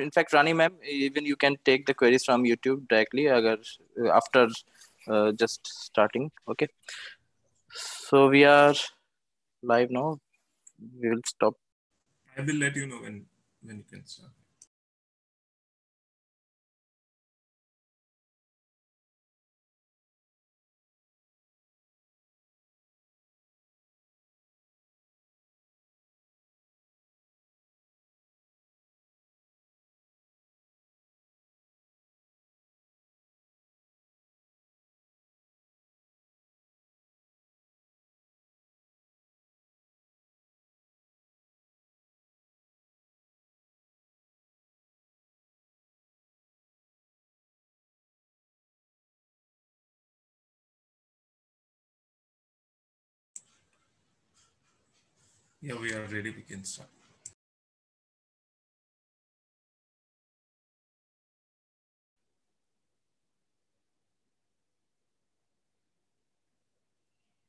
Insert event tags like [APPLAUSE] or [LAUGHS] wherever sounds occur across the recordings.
in fact rani ma'am even you can take the queries from youtube directly agar, after uh, just starting okay? So we are live now. We will stop. I will let you know when when you can start Yeah, we are ready. We can start.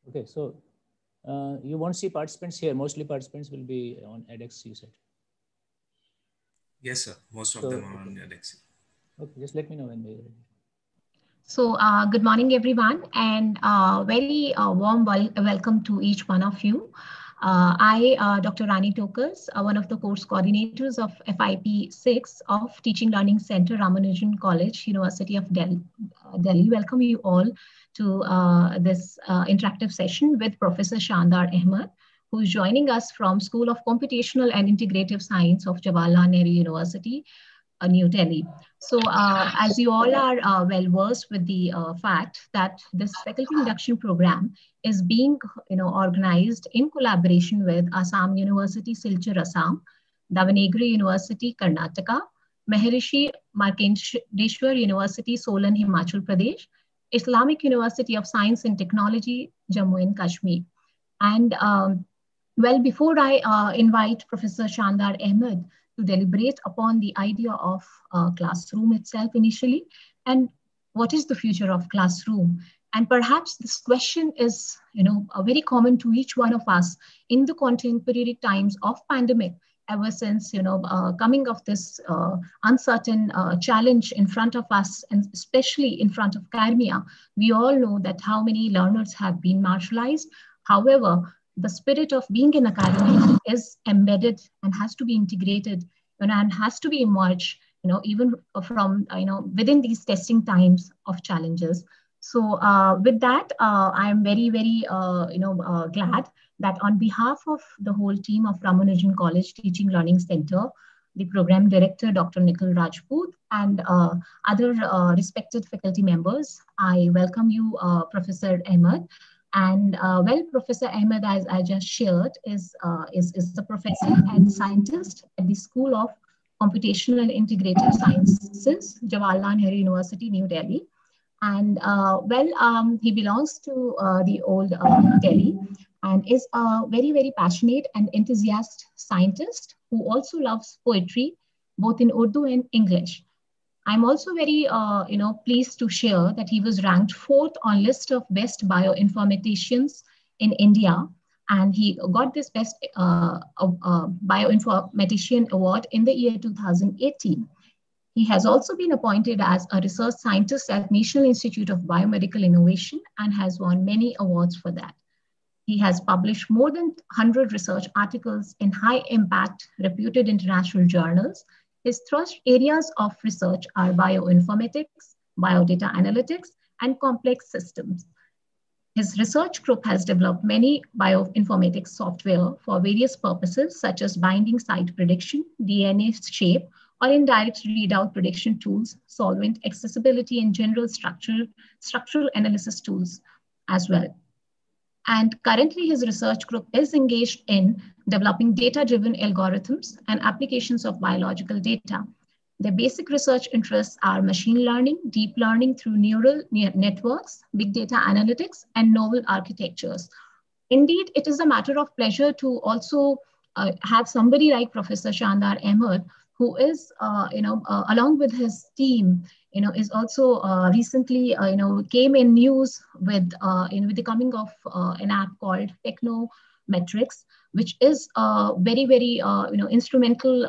Okay, so uh, you won't see participants here. Mostly participants will be on edX, you said. Yes, sir. Most of so, them are on edX. Okay, just let me know when they're ready. So uh, good morning, everyone, and uh, very uh, warm wel welcome to each one of you. Uh, I, uh, Dr. Rani Tokas, uh, one of the course coordinators of FIP 6 of Teaching Learning Center, Ramanujan College, University of Delhi. Delhi. Welcome you all to this interactive session with Professor Shandar Ahmed, who's joining us from School of Computational and Integrative Science of Jawaharlal Nehru University, uh, New Delhi. So uh, as you all are uh, well versed with the uh, fact that this faculty induction program is being you know, organized in collaboration with Assam University, Silchar, Assam, Davanagere University, Karnataka, Maharishi Markandeshwar University, Solan, Himachal Pradesh, Islamic University of Science and Technology, Jammu and Kashmir. And um, well, before I uh, invite Professor Shandar Ahmed to deliberate upon the idea of uh, classroom itself initially and what is the future of classroom? And perhaps this question is you know very common to each one of us in the contemporary times of pandemic ever since you know uh, coming of this uh, uncertain uh, challenge in front of us and especially in front of academia. We all know that how many learners have been marginalized. However the spirit of being in academia is embedded and has to be integrated you know, and has to be emerged, you know, even from, you know, within these testing times of challenges. So uh, with that, uh, I am very, very, uh, you know, uh, glad that on behalf of the whole team of Ramanujan College Teaching Learning Center, the program director, Dr. Nikhil Rajput, and uh, other uh, respected faculty members, I welcome you, Professor Ahmed, and uh, well, Professor Ahmed, as I just shared, is, uh, is, is the professor and scientist at the School of Computational and Integrative Sciences, Jawaharlal Nehru University, New Delhi. And uh, well, um, he belongs to uh, the old uh, Delhi and is a very, very passionate and enthusiastic scientist who also loves poetry, both in Urdu and English. I'm also very, uh, you know, pleased to share that he was ranked fourth on list of best bioinformaticians in India, and he got this best uh, uh, bioinformatician award in the year 2018. He has also been appointed as a research scientist at National Institute of Biomedical Innovation and has won many awards for that. He has published more than 100 research articles in high impact reputed international journals his thrust areas of research are bioinformatics, biodata analytics, and complex systems. His research group has developed many bioinformatics software for various purposes, such as binding site prediction, DNA shape, or indirect readout prediction tools, solvent accessibility, and general structural, structural analysis tools as well. And currently his research group is engaged in developing data-driven algorithms and applications of biological data. Their basic research interests are machine learning, deep learning through neural networks, big data analytics, and novel architectures. Indeed, it is a matter of pleasure to also uh, have somebody like Professor Shandar Ahmed, who is, uh, you know, uh, along with his team, you know, is also uh, recently, uh, you know, came in news with, uh, you know, with the coming of uh, an app called Technometrics, which is uh, very, very, uh, you know, instrumental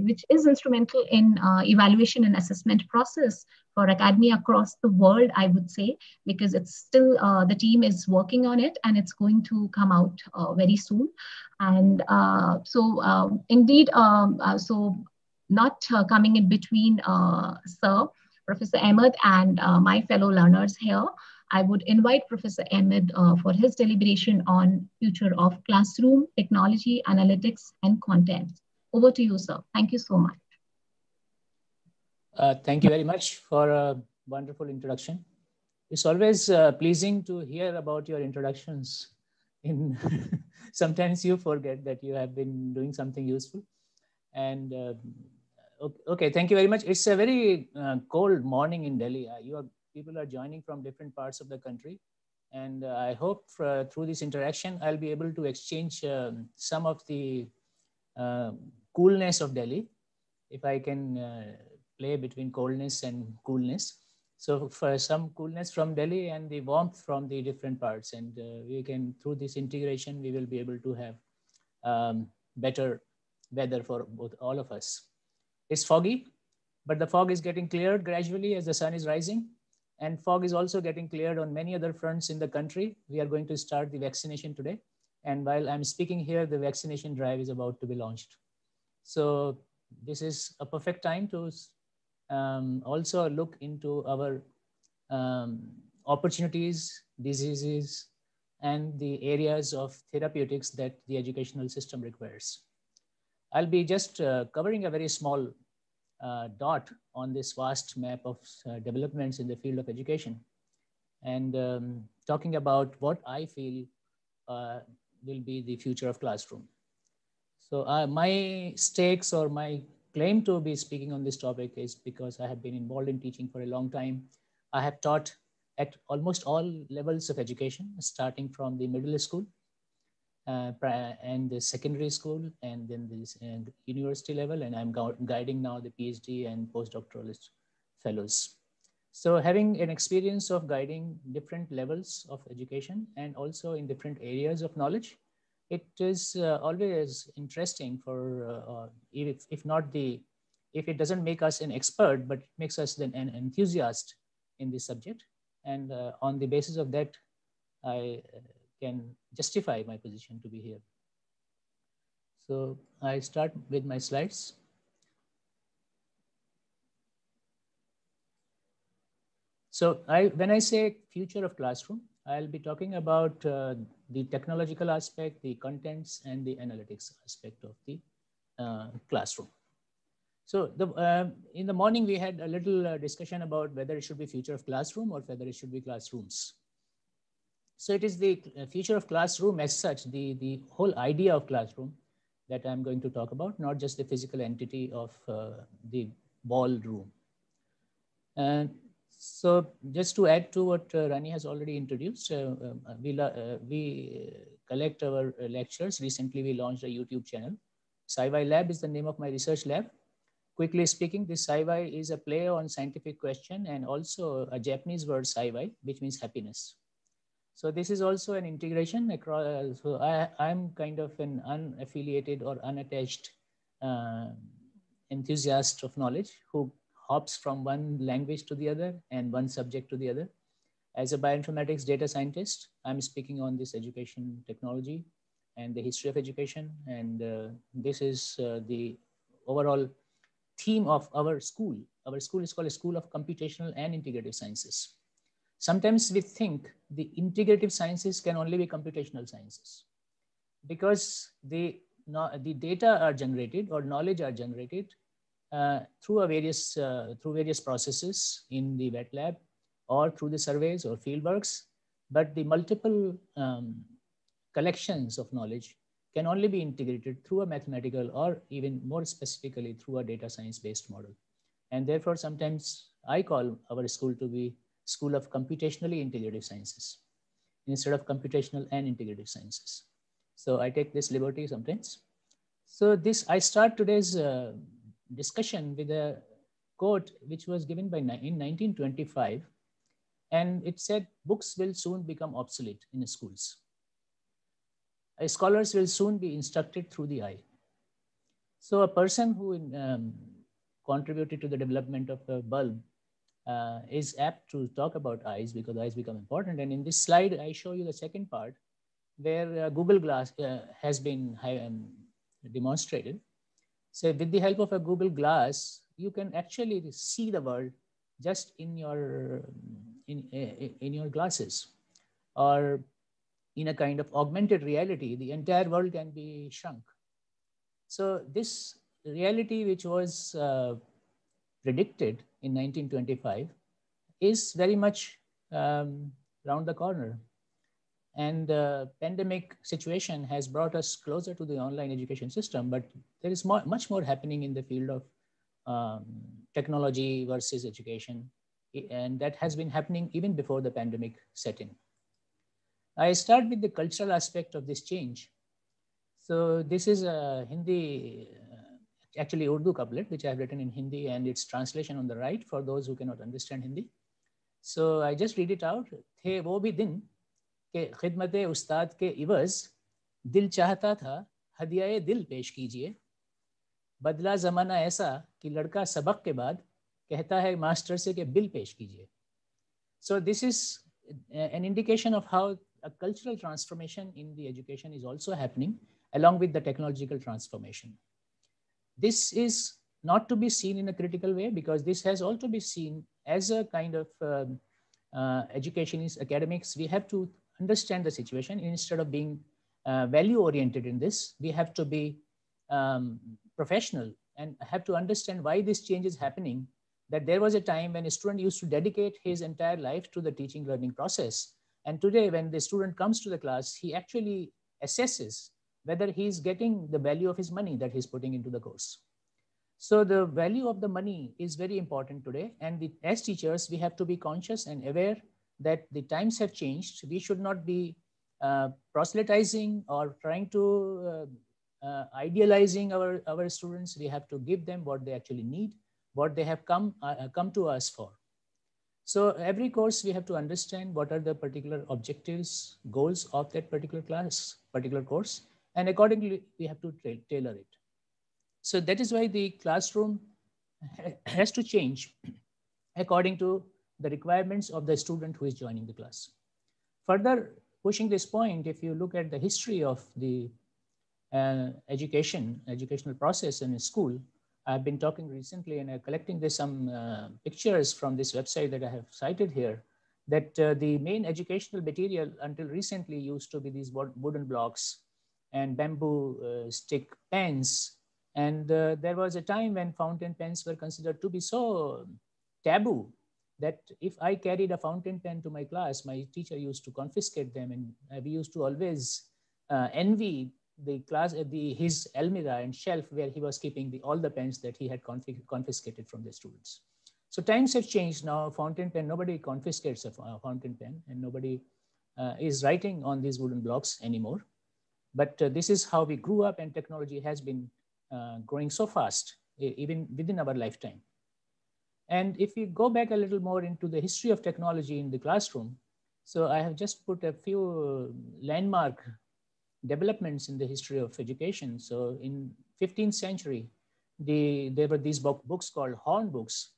which is instrumental in uh, evaluation and assessment process for academia across the world, I would say, because it's still, uh, the team is working on it and it's going to come out uh, very soon. And uh, so um, indeed, um, uh, so not uh, coming in between Sir, Professor Ahmed and my fellow learners here, I would invite Professor Ahmed uh, for his deliberation on future of classroom, technology, analytics, and content. Over to you, sir. Thank you so much. Uh, thank you very much for a wonderful introduction. It's always uh, pleasing to hear about your introductions. [LAUGHS] In [LAUGHS] sometimes you forget that you have been doing something useful. And uh, okay, thank you very much. It's a very uh, cold morning in Delhi. Uh, you are people are joining from different parts of the country. And uh, I hope for, through this interaction, I'll be able to exchange um, some of the uh, coolness of Delhi, if I can uh, play between coldness and coolness. So for some coolness from Delhi and the warmth from the different parts. And uh, we can, through this integration, we will be able to have um, better weather for both all of us. It's foggy, but the fog is getting cleared gradually as the sun is rising. And fog is also getting cleared on many other fronts in the country. We are going to start the vaccination today. And while I'm speaking here, the vaccination drive is about to be launched. So this is a perfect time to um, also look into our um, opportunities, diseases, and the areas of therapeutics that the educational system requires. I'll be just uh, covering a very small uh, dot on this vast map of uh, developments in the field of education and um, talking about what I feel uh, will be the future of classroom. So uh, my stakes or my claim to be speaking on this topic is because I have been involved in teaching for a long time. I have taught at almost all levels of education, starting from the middle school and the secondary school and then this and university level. And i'm guiding now the phd and postdoctoral fellows. So having an experience of guiding different levels of education and also in different areas of knowledge it is uh, always interesting for uh, uh if, if not the if it doesn't make us an expert but makes us then an enthusiast in this subject. And uh, on the basis of that i uh, can justify my position to be here. So I start with my slides. So I, when I say future of classroom, I'll be talking about uh, the technological aspect, the contents, and the analytics aspect of the uh, classroom. So the, uh, in the morning, we had a little uh, discussion about whether it should be future of classroom or whether it should be classrooms. So it is the uh, future of classroom as such, the, the whole idea of classroom that I'm going to talk about, not just the physical entity of uh, the ballroom. And so just to add to what uh, Rani has already introduced, uh, um, uh, we, uh, we collect our lectures. Recently, we launched a YouTube channel. SciVi Lab is the name of my research lab. Quickly speaking, this SciVi is a play on scientific question and also a Japanese word SciVi, which means happiness. So this is also an integration across. So I, I'm kind of an unaffiliated or unattached uh, enthusiast of knowledge who hops from one language to the other and one subject to the other. As a bioinformatics data scientist, I'm speaking on this education technology and the history of education. And uh, this is uh, the overall theme of our school. Our school is called a School of Computational and Integrative Sciences. Sometimes we think the integrative sciences can only be computational sciences because the, the data are generated or knowledge are generated uh, through a various uh, through various processes in the wet lab or through the surveys or fieldworks, but the multiple um, collections of knowledge can only be integrated through a mathematical or even more specifically through a data science based model. And therefore, sometimes I call our school to be School of Computationally Integrative Sciences instead of computational and integrative sciences. So I take this liberty sometimes. So this, I start today's uh, discussion with a quote which was given by in 1925 and it said books will soon become obsolete in schools. Uh, scholars will soon be instructed through the eye. So a person who um, contributed to the development of the bulb uh, is apt to talk about eyes because eyes become important. And in this slide, I show you the second part where uh, Google Glass uh, has been um, demonstrated. So with the help of a Google Glass, you can actually see the world just in your, in, in your glasses or in a kind of augmented reality, the entire world can be shrunk. So this reality, which was uh, predicted in 1925, is very much um, around the corner. And the pandemic situation has brought us closer to the online education system, but there is more, much more happening in the field of um, technology versus education. And that has been happening even before the pandemic set in. I start with the cultural aspect of this change. So this is a Hindi, actually Urdu couplet, which I have written in Hindi and its translation on the right for those who cannot understand Hindi. So I just read it out. थे वो भी दिन के खिदमत उस्ताद के इवज दिल चाहता था हदिया दिल पेश कीजिए बदला ज़माना ऐसा कि लड़का सबक के बाद कहता है मास्टर से कि बिल पेश कीजिए so this is an indication of how a cultural transformation in the education is also happening along with the technological transformation. This is not to be seen in a critical way because this has also been seen as a kind of um, uh, education is academics. We have to understand the situation instead of being uh, value oriented in this. We have to be um, professional and have to understand why this change is happening that there was a time when a student used to dedicate his entire life to the teaching learning process and today when the student comes to the class he actually assesses whether he's getting the value of his money that he's putting into the course so the value of the money is very important today and the, as teachers we have to be conscious and aware that the times have changed we should not be uh, proselytizing or trying to uh, uh, idealizing our, our students. We have to give them what they actually need, what they have come, uh, uh, come to us for. So every course we have to understand what are the particular objectives, goals of that particular class, particular course, and accordingly we have to tailor it. So that is why the classroom has to change according to the requirements of the student who is joining the class. Further pushing this point, if you look at the history of the uh, education, educational process in a school. I've been talking recently and uh, collecting this, some uh, pictures from this website that I have cited here that uh, the main educational material until recently used to be these wooden blocks and bamboo uh, stick pens. And uh, there was a time when fountain pens were considered to be so taboo that if I carried a fountain pen to my class, my teacher used to confiscate them and we used to always envy the class, uh, the his almirah and shelf where he was keeping the, all the pens that he had confiscated from the students. So times have changed now. Fountain pen, nobody confiscates a fountain pen, and nobody uh, is writing on these wooden blocks anymore. But uh, this is how we grew up, and technology has been uh, growing so fast, even within our lifetime. And if we go back a little more into the history of technology in the classroom, so I have just put a few landmark developments in the history of education. So in 15th century, the, there were these book, books called horn books,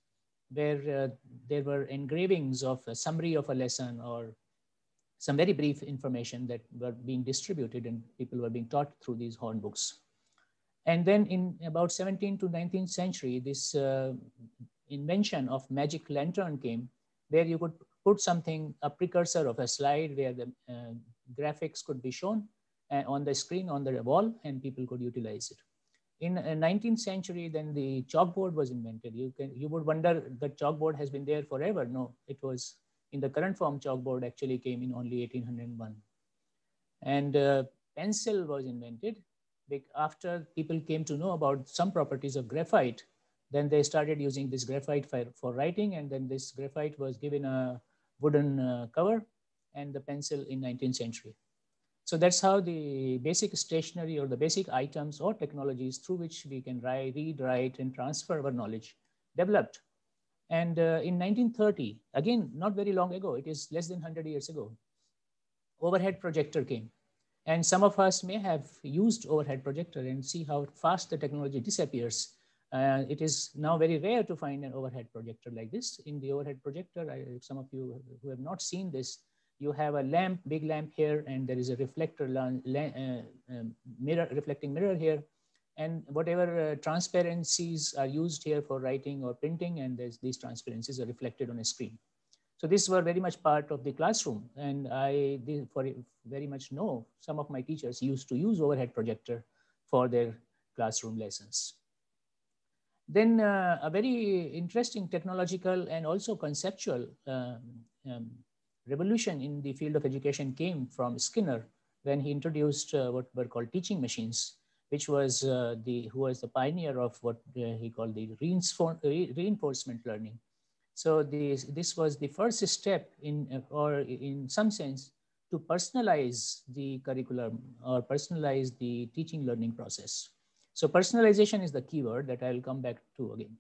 where uh, there were engravings of a summary of a lesson or some very brief information that were being distributed and people were being taught through these horn books. And then in about 17th to 19th century, this uh, invention of magic lantern came where you could put something, a precursor of a slide where the uh, graphics could be shown uh, on the screen on the wall and people could utilize it. In uh, 19th century, then the chalkboard was invented. You can you would wonder the chalkboard has been there forever. No, it was in the current form. Chalkboard actually came in only 1801, and uh, pencil was invented. After people came to know about some properties of graphite, then they started using this graphite for, for writing, and then this graphite was given a wooden uh, cover and the pencil in 19th century. So that's how the basic stationery or the basic items or technologies through which we can write, read, write, and transfer our knowledge developed. And uh, in 1930, again, not very long ago, it is less than 100 years ago, overhead projector came. And some of us may have used overhead projector and see how fast the technology disappears. Uh, it is now very rare to find an overhead projector like this. In the overhead projector, I, some of you who have not seen this, you have a lamp, big lamp here, and there is a reflector uh, um, mirror, reflecting mirror here. And whatever uh, transparencies are used here for writing or printing, and these transparencies are reflected on a screen. So these were very much part of the classroom. And I for very much know some of my teachers used to use overhead projector for their classroom lessons. Then uh, a very interesting technological and also conceptual um, um, revolution in the field of education came from Skinner when he introduced uh, what were called teaching machines, which was uh, the who was the pioneer of what uh, he called the reinforcement learning. So this, this was the first step in, or in some sense, to personalize the curriculum or personalize the teaching learning process. So personalization is the keyword that I'll come back to again.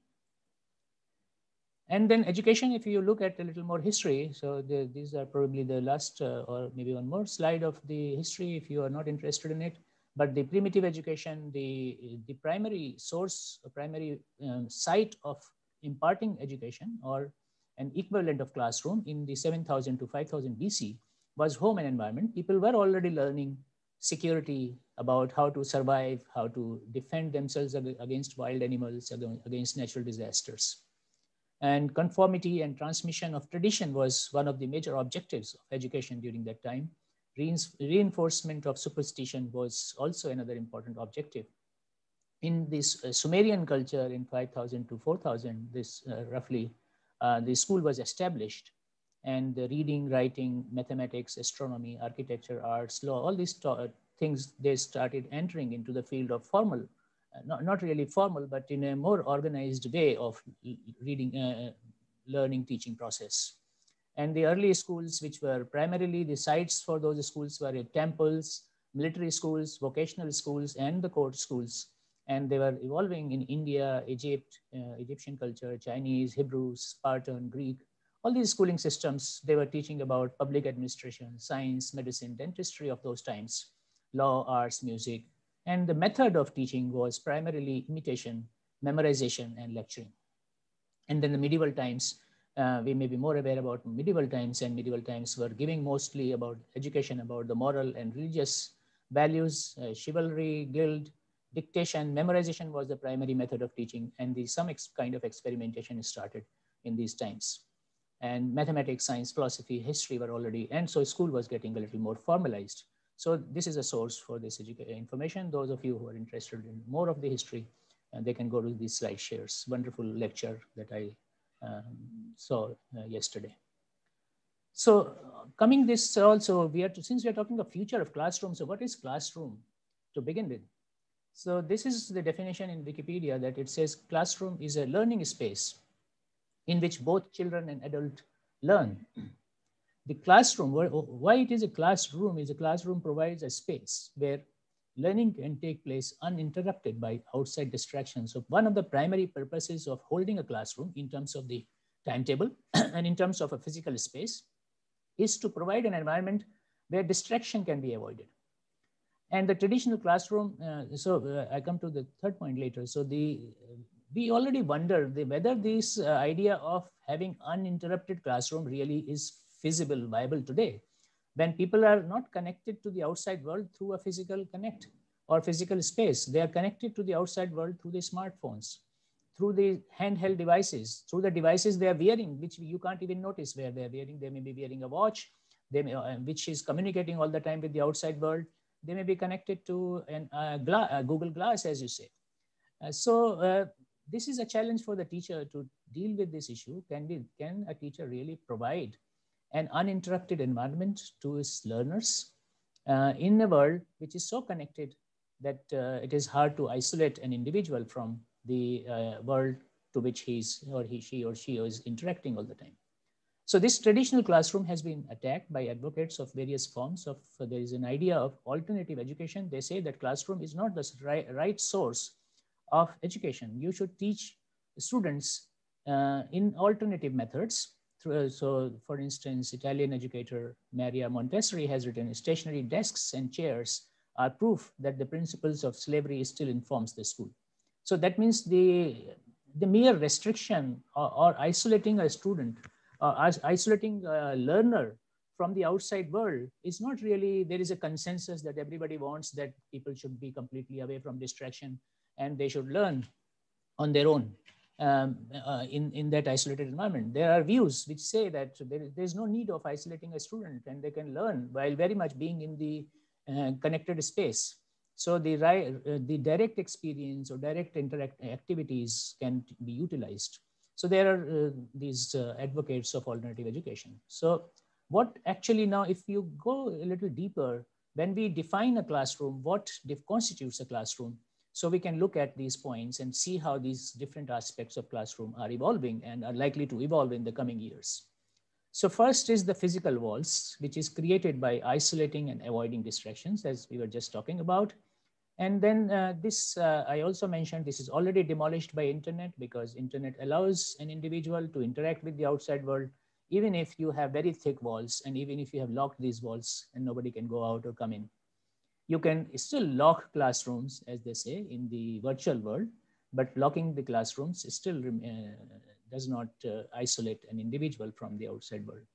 And then education, if you look at a little more history, so the, these are probably the last uh, or maybe one more slide of the history if you are not interested in it. But the primitive education, the, the primary source, primary um, site of imparting education or an equivalent of classroom in the 7000 to 5000 BC was home and environment. People were already learning security about how to survive, how to defend themselves against wild animals, against natural disasters. And conformity and transmission of tradition was one of the major objectives of education during that time. Reinforcement of superstition was also another important objective in this uh, Sumerian culture in 5000 to 4000, this uh, roughly, uh, the school was established and the reading, writing, mathematics, astronomy, architecture, arts, law, all these things, they started entering into the field of formal, uh, not, not really formal, but in a more organized way of reading, uh, learning, teaching process. And the early schools, which were primarily the sites for those schools were temples, military schools, vocational schools, and the court schools and they were evolving in India, Egypt, uh, Egyptian culture, Chinese, Hebrew, Spartan, Greek, all these schooling systems, they were teaching about public administration, science, medicine, dentistry of those times, law, arts, music. And the method of teaching was primarily imitation, memorization, and lecturing. And then the medieval times, uh, we may be more aware about medieval times and medieval times were giving mostly about education, about the moral and religious values, uh, chivalry, guild, dictation, memorization was the primary method of teaching and the, some kind of experimentation started in these times. And mathematics, science, philosophy, history were already, and so school was getting a little more formalized. So this is a source for this information. Those of you who are interested in more of the history, uh, they can go to these slide shares. Wonderful lecture that I um, saw uh, yesterday. So coming this also, we are to, since we are talking of future of classroom, so what is classroom to begin with? So this is the definition in Wikipedia that it says classroom is a learning space in which both children and adult learn. The classroom, why it is a classroom is a classroom provides a space where learning can take place uninterrupted by outside distractions. So one of the primary purposes of holding a classroom in terms of the timetable [CLEARS THROAT] and in terms of a physical space is to provide an environment where distraction can be avoided. And the traditional classroom, uh, so uh, I come to the third point later. So the we already wonder the, whether this uh, idea of having uninterrupted classroom really is feasible, viable today. When people are not connected to the outside world through a physical connect or physical space, they are connected to the outside world through the smartphones, through the handheld devices, through the devices they are wearing, which you can't even notice where they're wearing. They may be wearing a watch, they may, uh, which is communicating all the time with the outside world they may be connected to an, uh, Gla uh, Google Glass, as you say. Uh, so uh, this is a challenge for the teacher to deal with this issue. Can, we, can a teacher really provide an uninterrupted environment to his learners uh, in a world which is so connected that uh, it is hard to isolate an individual from the world to which he's or he, she or she is interacting all the time. So this traditional classroom has been attacked by advocates of various forms of, uh, there is an idea of alternative education. They say that classroom is not the right, right source of education. You should teach students uh, in alternative methods uh, so for instance, Italian educator Maria Montessori has written, stationary desks and chairs are proof that the principles of slavery still informs the school. So that means the, the mere restriction or, or isolating a student, uh, isolating a learner from the outside world is not really, there is a consensus that everybody wants that people should be completely away from distraction and they should learn on their own um, uh, in, in that isolated environment. There are views which say that there, there's no need of isolating a student and they can learn while very much being in the uh, connected space. So the, uh, the direct experience or direct interact activities can be utilized. So there are uh, these uh, advocates of alternative education. So what actually now, if you go a little deeper, when we define a classroom, what constitutes a classroom? So we can look at these points and see how these different aspects of classroom are evolving and are likely to evolve in the coming years. So first is the physical walls, which is created by isolating and avoiding distractions, as we were just talking about. And then uh, this, uh, I also mentioned, this is already demolished by internet because internet allows an individual to interact with the outside world, even if you have very thick walls and even if you have locked these walls and nobody can go out or come in. You can still lock classrooms, as they say, in the virtual world, but locking the classrooms still uh, does not uh, isolate an individual from the outside world.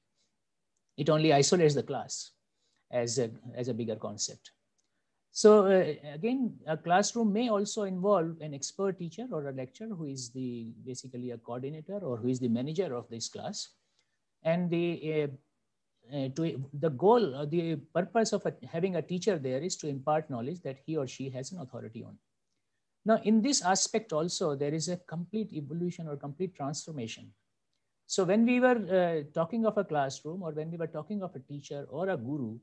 It only isolates the class as a, as a bigger concept. So uh, again, a classroom may also involve an expert teacher or a lecturer who is the basically a coordinator or who is the manager of this class. And the uh, to the goal, uh, the purpose of a, having a teacher there is to impart knowledge that he or she has an authority on. Now, in this aspect also, there is a complete evolution or complete transformation. So when we were uh, talking of a classroom or when we were talking of a teacher or a guru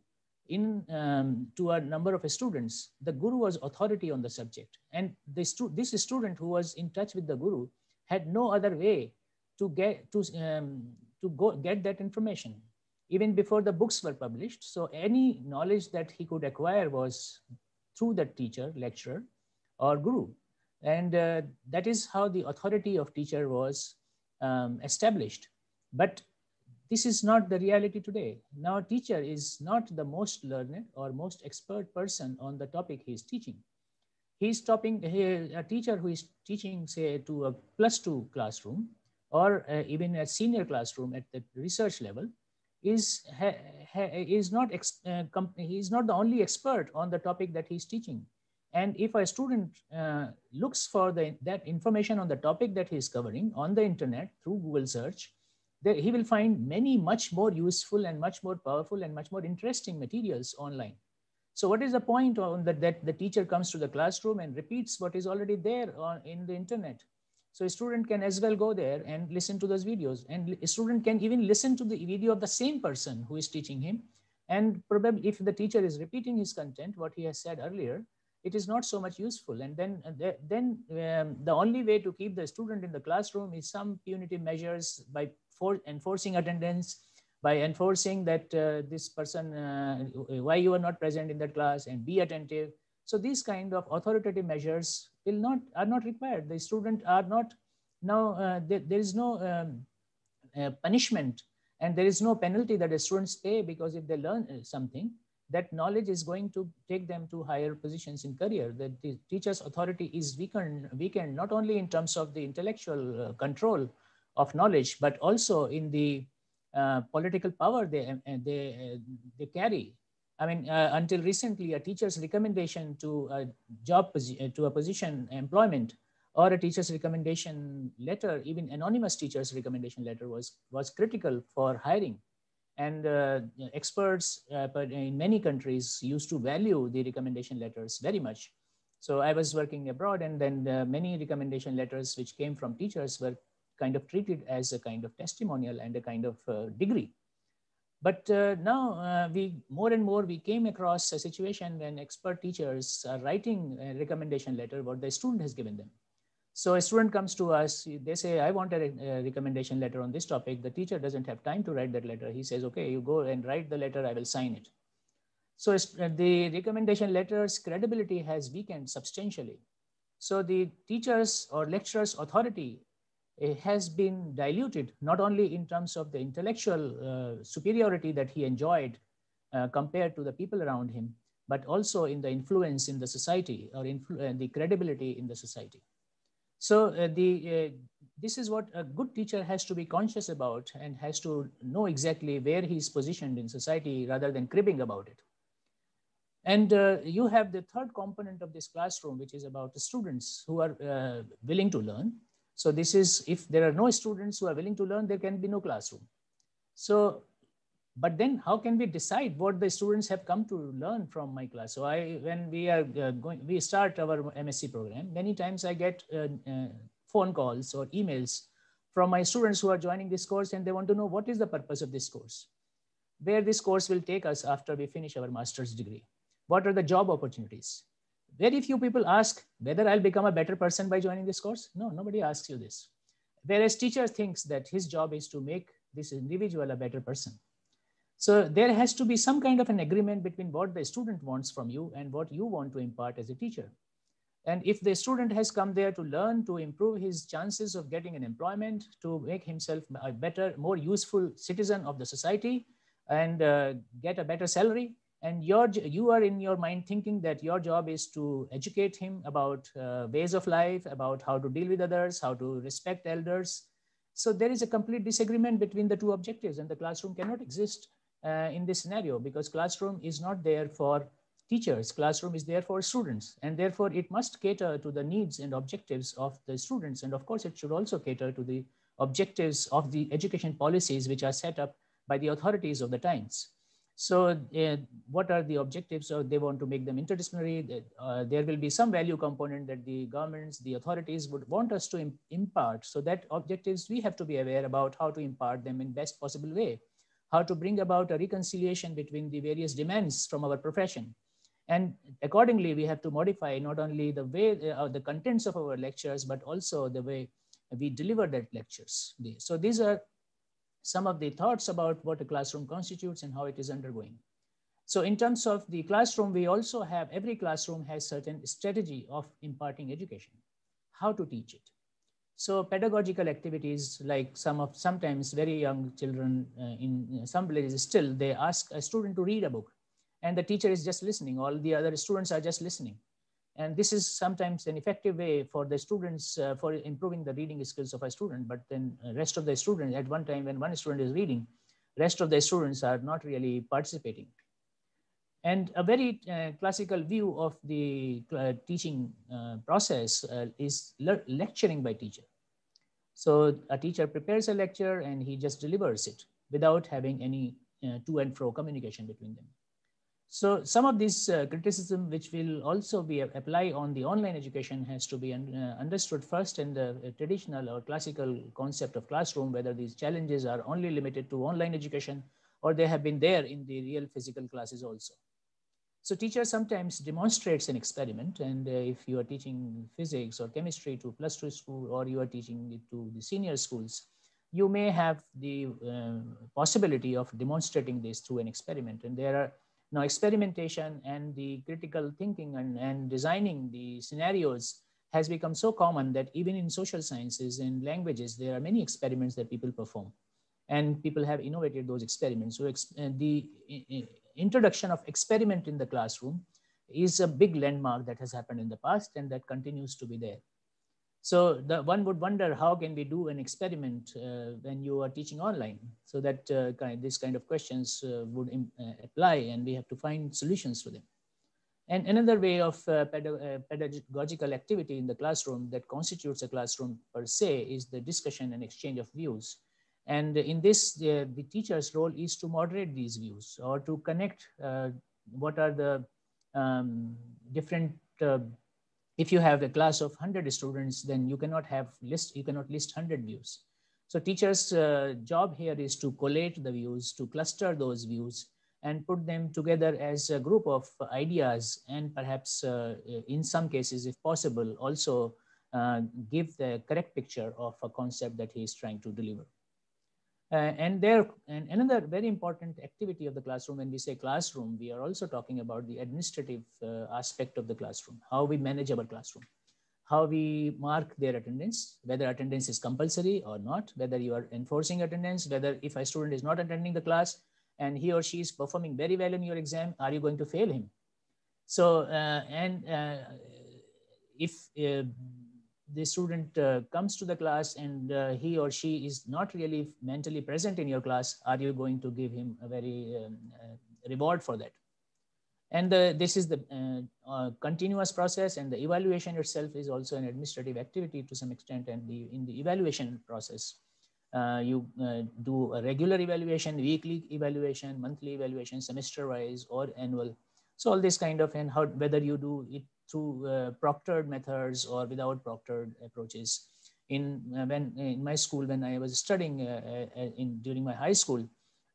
in um, to a number of students, the guru was authority on the subject. And stu this student who was in touch with the guru had no other way to get to, um, to go get that information even before the books were published. So any knowledge that he could acquire was through the teacher, lecturer, or guru. And uh, that is how the authority of teacher was um, established. But this is not the reality today. Now teacher is not the most learned or most expert person on the topic he is teaching. He's topping, he, a teacher who is teaching say to a plus two classroom or uh, even a senior classroom at the research level is, ha, ha, is not, uh, he's not the only expert on the topic that he's teaching. And if a student uh, looks for the, that information on the topic that he's covering on the internet through Google search, he will find many much more useful and much more powerful and much more interesting materials online. So what is the point on that, that the teacher comes to the classroom and repeats what is already there on, in the internet? So a student can as well go there and listen to those videos. And a student can even listen to the video of the same person who is teaching him. And probably if the teacher is repeating his content, what he has said earlier, it is not so much useful. And then, uh, then um, the only way to keep the student in the classroom is some punitive measures by for enforcing attendance, by enforcing that uh, this person, uh, why you are not present in that class and be attentive. So these kind of authoritative measures will not are not required. The student are not now uh, there, there is no um, uh, punishment and there is no penalty that the students pay because if they learn uh, something, that knowledge is going to take them to higher positions in career. That the teacher's authority is weakened, weakened not only in terms of the intellectual uh, control of knowledge, but also in the uh, political power they, uh, they, they carry I mean, uh, until recently, a teacher's recommendation to a job uh, to a position employment or a teacher's recommendation letter, even anonymous teacher's recommendation letter was, was critical for hiring. And uh, experts uh, in many countries used to value the recommendation letters very much. So I was working abroad and then uh, many recommendation letters which came from teachers were kind of treated as a kind of testimonial and a kind of uh, degree. But uh, now uh, we more and more we came across a situation when expert teachers are writing a recommendation letter what the student has given them. So a student comes to us, they say, I want a, a, recommendation letter on this topic. The teacher doesn't have time to write that letter. He says, okay, you go and write the letter, I will sign it. So uh, the recommendation letter's credibility has weakened substantially. So the teacher's or lecturer's authority has been diluted, not only in terms of the intellectual uh, superiority that he enjoyed uh, compared to the people around him, but also in the influence in the society or uh, the credibility in the society. So the, this is what a good teacher has to be conscious about and has to know exactly where he's positioned in society rather than cribbing about it. And uh, you have the third component of this classroom, which is about the students who are uh, willing to learn. So this is, if there are no students who are willing to learn, there can be no classroom. So, but then how can we decide what the students have come to learn from my class? So I, when we are uh, going, we start our MSc program, many times I get uh, uh, phone calls or emails from my students who are joining this course and they want to know what is the purpose of this course, where this course will take us after we finish our master's degree. What are the job opportunities? Very few people ask whether I'll become a better person by joining this course. No, nobody asks you this. Whereas teacher thinks that his job is to make this individual a better person. So there has to be some kind of an agreement between what the student wants from you and what you want to impart as a teacher. And if the student has come there to learn, to improve his chances of getting an employment, to make himself a better, more useful citizen of the society and uh, get a better salary, and your you are in your mind thinking that your job is to educate him about uh, ways of life about how to deal with others how to respect elders. So there is a complete disagreement between the two objectives and the classroom cannot exist uh, in this scenario because classroom is not there for teachers. Classroom is there for students and therefore it must cater to the needs and objectives of the students. And of course it should also cater to the objectives of the education policies which are set up by the authorities of the times so uh, what are the objectives? So they want to make them interdisciplinary. Uh, there will be some value component that the governments, the authorities would want us to impart. So that objectives, we have to be aware about how to impart them in best possible way, how to bring about a reconciliation between the various demands from our profession. And accordingly, we have to modify not only the way, uh, the contents of our lectures, but also the way we deliver that lectures. So these are some of the thoughts about what a classroom constitutes and how it is undergoing. So in terms of the classroom, we also have, every classroom has certain strategy of imparting education, how to teach it. So pedagogical activities like some of, sometimes very young children uh, in some villages still, they ask a student to read a book and the teacher is just listening. All the other students are just listening. And this is sometimes an effective way for the students uh, for improving the reading skills of a student. But then uh, rest of the students at one time when one student is reading, rest of the students are not really participating. And a very uh, classical view of the uh, teaching uh, process uh, is le lecturing by teacher. So a teacher prepares a lecture and he just delivers it without having any to and fro communication between them. So some of this uh, criticism, which will also be apply on the online education, has to be un uh, understood first in the uh, traditional or classical concept of classroom, whether these challenges are only limited to online education or they have been there in the real physical classes also. So teacher sometimes demonstrates an experiment, and uh, if you are teaching physics or chemistry to plus two school, or you are teaching it to the senior schools, you may have the uh, possibility of demonstrating this through an experiment, and there are now, experimentation and the critical thinking and, and designing the scenarios has become so common that even in social sciences and languages, there are many experiments that people perform. And people have innovated those experiments. So ex uh, the introduction of experiment in the classroom is a big landmark that has happened in the past and that continues to be there. So the one would wonder how can we do an experiment uh, when you are teaching online? So that uh, kind, this kind of questions uh, would uh, apply and we have to find solutions to them. And another way of uh, uh, pedagogical activity in the classroom that constitutes a classroom per se is the discussion and exchange of views. And in this, the, the teacher's role is to moderate these views or to connect what are the um, different if you have a class of 100 students, then you cannot have list, you cannot list 100 views. So teachers' uh, job here is to collate the views, to cluster those views and put them together as a group of ideas and perhaps uh, in some cases, if possible, also uh, give the correct picture of a concept that he is trying to deliver. Uh, and there, and another very important activity of the classroom, when we say classroom, we are also talking about the administrative uh, aspect of the classroom, how we manage our classroom, how we mark their attendance, whether attendance is compulsory or not, whether you are enforcing attendance, whether if a student is not attending the class and he or she is performing very well in your exam, are you going to fail him? So, uh, and uh, if uh, the student uh, comes to the class and uh, he or she is not really mentally present in your class, are you going to give him a very um, uh, reward for that? And this is the uh, uh, continuous process and the evaluation itself is also an administrative activity to some extent. And the, in the evaluation process, uh, you do a regular evaluation, weekly evaluation, monthly evaluation, semester wise or annual. So all this kind of, and how, whether you do it through uh, proctored methods or without proctored approaches. In, uh, when, in my school, when I was studying in, during my high school,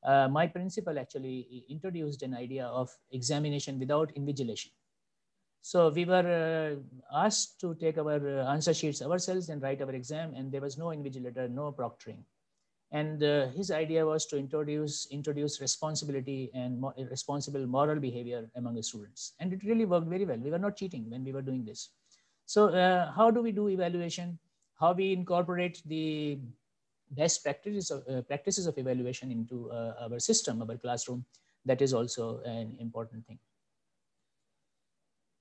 uh, my principal actually introduced an idea of examination without invigilation. So we were uh, asked to take our uh, answer sheets ourselves and write our exam, and there was no invigilator, no proctoring. And uh, his idea was to introduce introduce responsibility and mo responsible moral behavior among the students. And it really worked very well. We were not cheating when we were doing this. So uh, how do we do evaluation? How we incorporate the best practices of, uh, practices of evaluation into uh, our system, our classroom, that is also an important thing.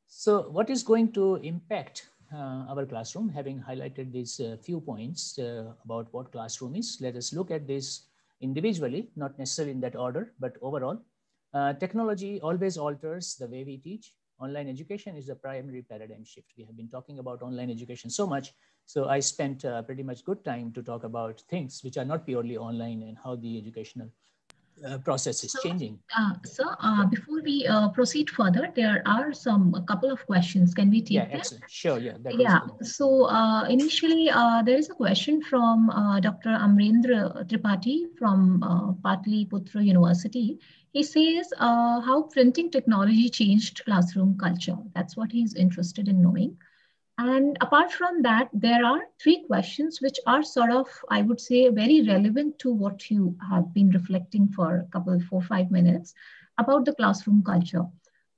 So what is going to impact our classroom, having highlighted these uh, few points uh, about what classroom is, let us look at this individually, not necessarily in that order, but overall. Uh, technology always alters the way we teach. Online education is the primary paradigm shift. We have been talking about online education so much so I spent uh, pretty much good time to talk about things which are not purely online and how the educational uh, process is so, changing. Uh, so uh, before we uh, proceed further, there are some a couple of questions. Can we take yeah, excellent. Sure, yeah. yeah. So uh, initially, uh, there is a question from Dr. Amrendra Tripathi from uh, Patliputra University. He says how printing technology changed classroom culture. That's what he's interested in knowing. And apart from that, there are three questions which are sort of, I would say, very relevant to what you have been reflecting for a couple, four, five minutes about the classroom culture.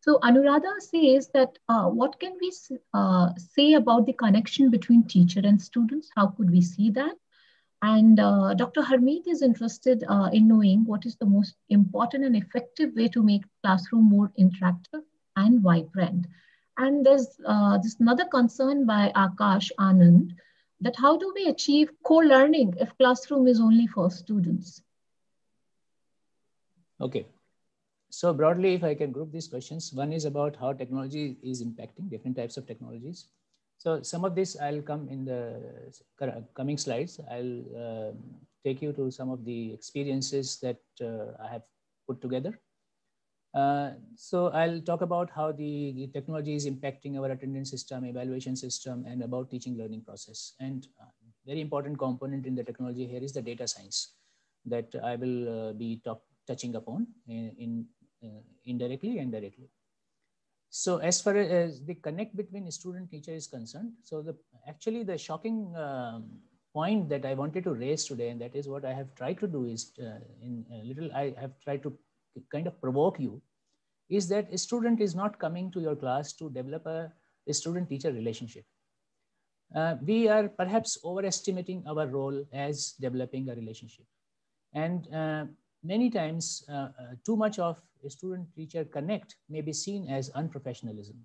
So Anuradha says that uh, what can we uh, say about the connection between teacher and students? How could we see that? And uh, Dr. Harmeet is interested uh, in knowing what is the most important and effective way to make classroom more interactive and vibrant. And there's uh, this another concern by Akash Anand that how do we achieve co-learning if classroom is only for students? Okay. So broadly, if I can group these questions, one is about how technology is impacting different types of technologies. So some of this I'll come in the coming slides. I'll uh, take you to some of the experiences that uh, I have put together. Uh, so I'll talk about how the, the, technology is impacting our attendance system, evaluation system, and about teaching learning process. And uh, very important component in the technology here is the data science that I will uh, be touching upon in, in uh, indirectly and directly. So as far as the connect between student teacher is concerned, so the actually the shocking um, point that I wanted to raise today, and that is what I have tried to do is uh, in a little, I have tried to kind of provoke you is that a student is not coming to your class to develop a, a student teacher relationship. Uh, we are perhaps overestimating our role as developing a relationship. And uh, many times, uh, uh too much of a student teacher connect may be seen as unprofessionalism.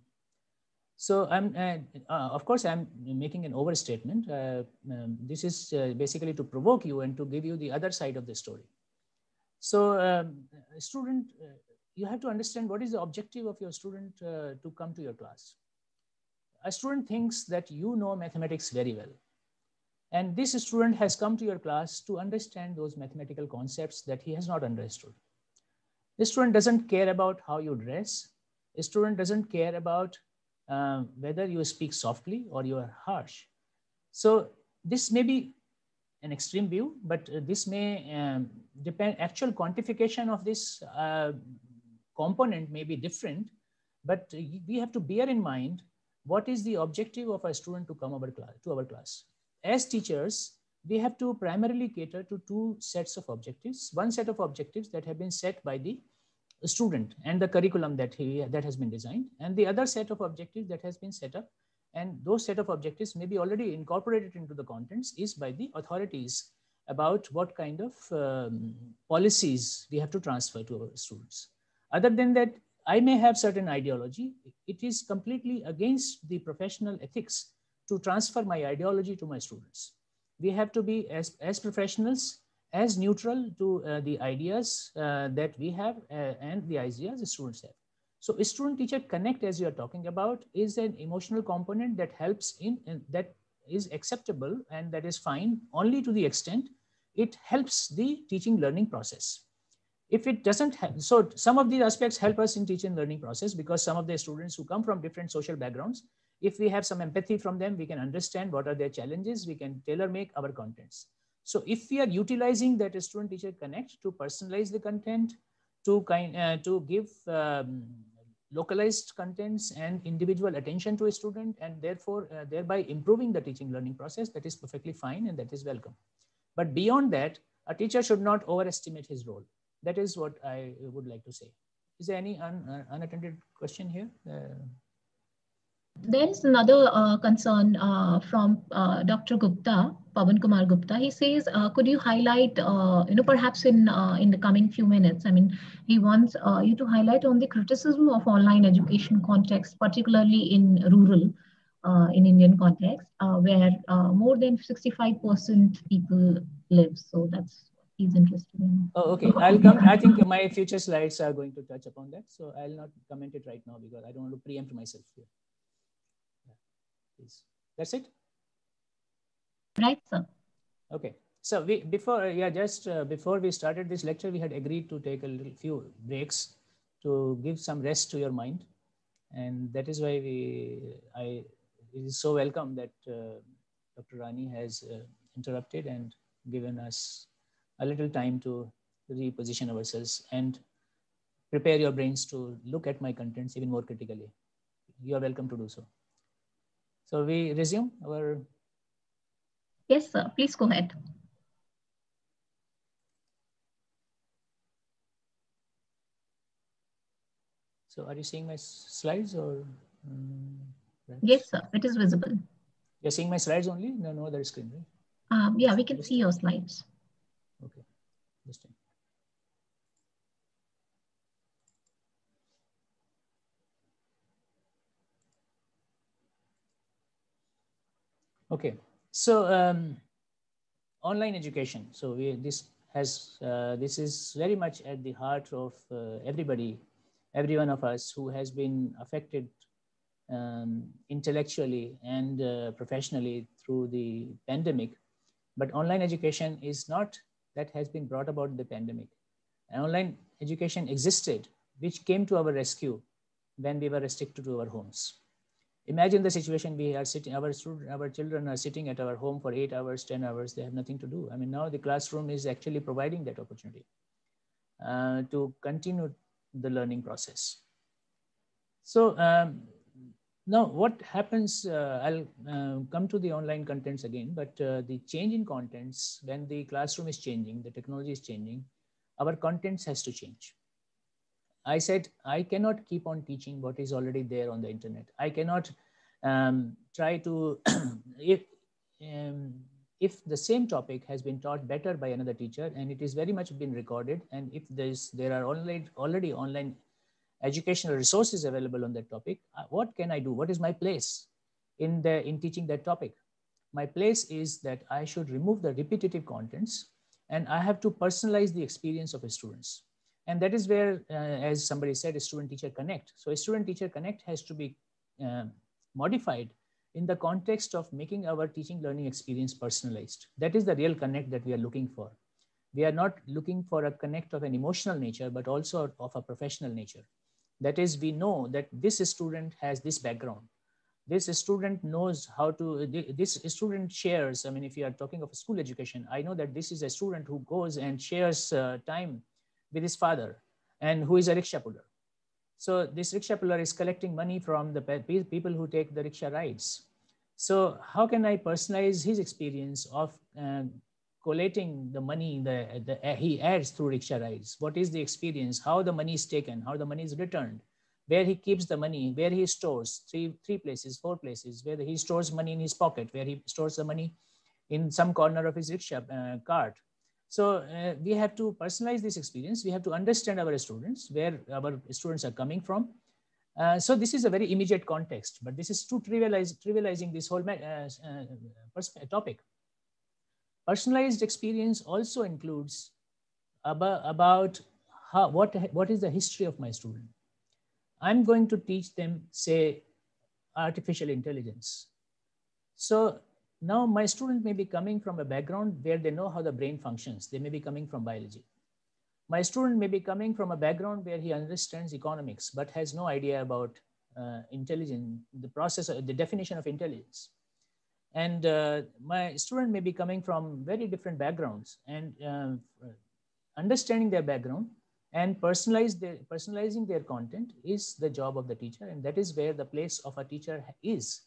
So I'm, uh, uh, of course, I'm making an overstatement. Um, this is basically to provoke you and to give you the other side of the story. So um, student, uh, you have to understand what is the objective of your student uh, to come to your class. A student thinks that you know mathematics very well. And this student has come to your class to understand those mathematical concepts that he has not understood. The student doesn't care about how you dress. A student doesn't care about uh, whether you speak softly or you are harsh. So this may be an extreme view, but uh, this may um, depend, actual quantification of this uh, component may be different, but we have to bear in mind what is the objective of a student to come our class, to our class. As teachers, we have to primarily cater to two sets of objectives. One set of objectives that have been set by the student and the curriculum that, he, that has been designed, and the other set of objectives that has been set up And those set of objectives may be already incorporated into the contents is by the authorities about what kind of um, policies we have to transfer to our students. Other than that, I may have certain ideology. It is completely against the professional ethics to transfer my ideology to my students. We have to be as, as professionals, as neutral to uh, the ideas uh, that we have uh, and the ideas the students have. So student teacher connect as you are talking about is an emotional component that helps in, in that is acceptable and that is fine only to the extent it helps the teaching learning process. If it doesn't, have, so some of these aspects help us in teaching learning process because some of the students who come from different social backgrounds, if we have some empathy from them, we can understand what are their challenges, we can tailor make our contents. So if we are utilizing that student teacher connect to personalize the content, to kind uh, to give um, localized contents and individual attention to a student and therefore uh, thereby improving the teaching learning process that is perfectly fine and that is welcome. But beyond that a teacher should not overestimate his role. That is what i would like to say. Is there any un, uh, unattended question here? Uh, there is another uh, concern uh, from uh, Dr. Gupta, Pavan Kumar Gupta. He says, uh, could you highlight, uh, you know, perhaps in uh, in the coming few minutes, I mean, he wants you to highlight on the criticism of online education context, particularly in rural, in Indian context, where more than 65% people live. So that's what he's interested in. Oh, okay. I'll come. I think my future slides are going to touch upon that. So I'll not comment it right now because I don't want to preempt myself here please. That's it? Right, sir. Okay. So we before yeah just uh, before we started this lecture, we had agreed to take a little few breaks to give some rest to your mind, and that is why we I it is so welcome that uh, Dr. Rani has uh, interrupted and given us a little time to reposition ourselves and prepare your brains to look at my contents even more critically. You are welcome to do so. So we resume our. Yes, sir. Please go ahead. So are you seeing my slides or? Um, yes, sir. It is visible. You're seeing my slides only? No, no other screen, right? Um, yeah, we can see your slides. Okay. Just Okay, so um, online education. So we, this has uh, this is very much at the heart of uh, everybody, every one of us who has been affected um, intellectually and uh, professionally through the pandemic. But online education is not that has been brought about the pandemic. And online education existed, which came to our rescue when we were restricted to our homes imagine the situation we are sitting our student, our children are sitting at our home for eight hours 10 hours they have nothing to do. I mean now the classroom is actually providing that opportunity uh, to continue the learning process. So um, now what happens uh, i'll uh, come to the online contents again but uh, the change in contents when the classroom is changing the technology is changing our contents has to change I said, I cannot keep on teaching what is already there on the internet. I cannot um, try to, [CLEARS THROAT] if, um, if the same topic has been taught better by another teacher and it is very much been recorded, and if there's, there are already, already online educational resources available on that topic, uh, what can I do? What is my place in, the, in teaching that topic? My place is that I should remove the repetitive contents and I have to personalize the experience of the students and that is where, uh, as somebody said, a student-teacher connect. So a student-teacher connect has to be uh, modified in the context of making our teaching learning experience personalized. That is the real connect that we are looking for. We are not looking for a connect of an emotional nature, but also of a professional nature. That is, we know that this student has this background. This student knows how to, this student shares, I mean, if you are talking of a school education, I know that this is a student who goes and shares uh, time with his father and who is a rickshaw puller. So this rickshaw puller is collecting money from the people who take the rickshaw rides. So how can I personalize his experience of uh, collating the money the, the, uh, he adds through rickshaw rides? What is the experience? How the money is taken? How the money is returned? where he keeps the money, where he stores three, three places, four places, where he stores money in his pocket, where he stores the money in some corner of his rickshaw uh, cart. So uh, we have to personalize this experience. We have to understand our students, where our students are coming from. Uh, so this is a very immediate context, but this is too trivialize, trivializing this whole uh, uh, topic. Personalized experience also includes about, about how, what, what is the history of my student. I'm going to teach them, say, artificial intelligence. So now my student may be coming from a background where they know how the brain functions. They may be coming from biology. My student may be coming from a background where he understands economics, but has no idea about uh, intelligence, the process, the definition of intelligence. And uh, my student may be coming from very different backgrounds and uh, understanding their background and personalize their, personalizing their content is the job of the teacher. And that is where the place of a teacher is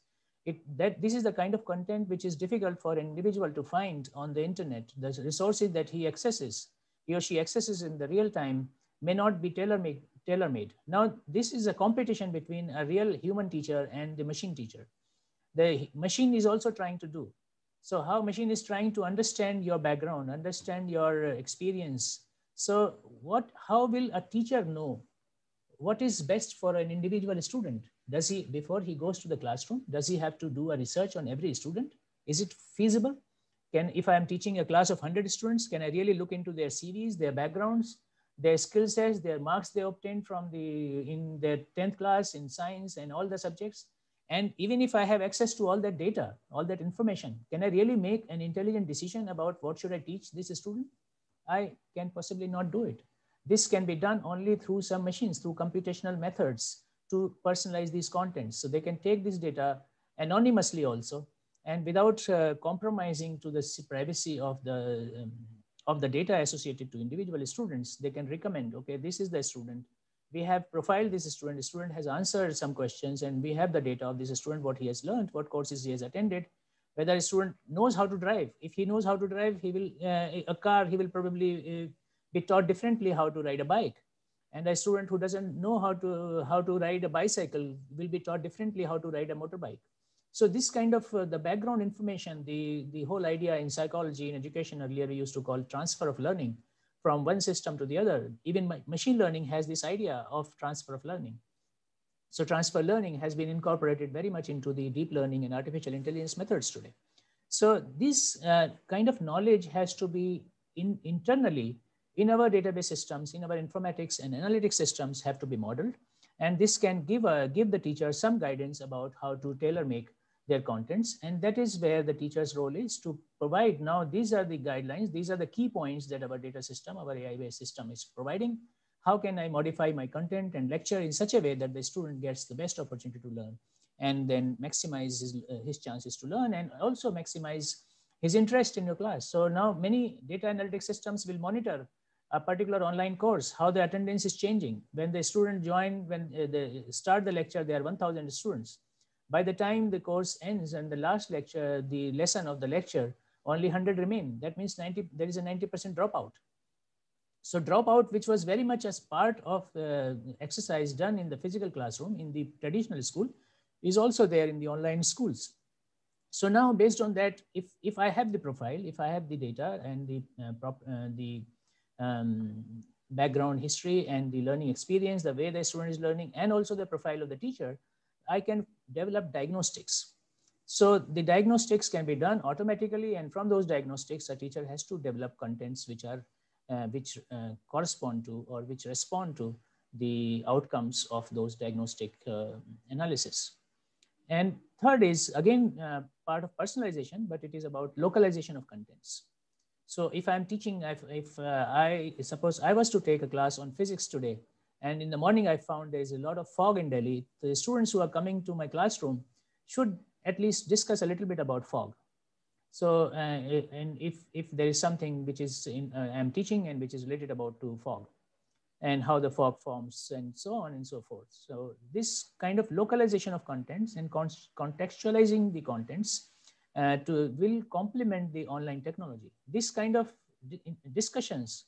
it, that this is the kind of content which is difficult for an individual to find on the internet. The resources that he accesses, he or she accesses in the real time may not be tailor-made. Tailor -made. Now, this is a competition between a real human teacher and the machine teacher. The machine is also trying to do. So how machine is trying to understand your background, understand your experience. So what, how will a teacher know what is best for an individual student? Does he, before he goes to the classroom, does he have to do a research on every student? Is it feasible? Can, if I'm teaching a class of 100 students, can I really look into their CVs, their backgrounds, their skill sets, their marks they obtained from the, in their 10th class in science and all the subjects? And even if I have access to all that data, all that information, can I really make an intelligent decision about what should I teach this student? I can possibly not do it. This can be done only through some machines, through computational methods to personalize these contents. So they can take this data anonymously also and without uh, compromising to the privacy of the, um, of the data associated to individual students, they can recommend, okay, this is the student. We have profiled this student. The student has answered some questions and we have the data of this student, what he has learned, what courses he has attended, whether a student knows how to drive. If he knows how to drive, he will, uh, a car, he will probably uh, be taught differently how to ride a bike and a student who doesn't know how to how to ride a bicycle will be taught differently how to ride a motorbike. So this kind of uh, the background information the the whole idea in psychology in education earlier we used to call transfer of learning from one system to the other. Even machine learning has this idea of transfer of learning. So transfer learning has been incorporated very much into the deep learning and artificial intelligence methods today. So this uh, kind of knowledge has to be in internally in our database systems, in our informatics and analytics systems have to be modeled. And this can give, a, give the teacher some guidance about how to tailor make their contents. And that is where the teacher's role is to provide now, these are the guidelines, these are the key points that our data system, our AI-based system is providing. How can I modify my content and lecture in such a way that the student gets the best opportunity to learn and then maximize his, uh, his chances to learn and also maximize his interest in your class. So now many data analytics systems will monitor a particular online course, how the attendance is changing. When the student join, when uh, they start the lecture, there are 1000 students. By the time the course ends and the last lecture, the lesson of the lecture, only 100 remain. That means 90, there is a 90% dropout. So dropout, which was very much as part of the exercise done in the physical classroom in the traditional school, is also there in the online schools. So now based on that, if, if I have the profile, if I have the data and the, uh, prop, uh, the um, background history and the learning experience, the way the student is learning, and also the profile of the teacher, I can develop diagnostics. So the diagnostics can be done automatically, and from those diagnostics, a teacher has to develop contents which are uh, which uh, correspond to or which respond to the outcomes of those diagnostic uh, analysis. And third is again uh, part of personalization, but it is about localization of contents. So if I'm teaching, if, if uh, I suppose I was to take a class on physics today, and in the morning I found there's a lot of fog in Delhi, the students who are coming to my classroom should at least discuss a little bit about fog. So, uh, and if, if there is something which is in, uh, I'm teaching and which is related about to fog and how the fog forms and so on and so forth. So this kind of localization of contents and con contextualizing the contents uh, to will complement the online technology. This kind of discussions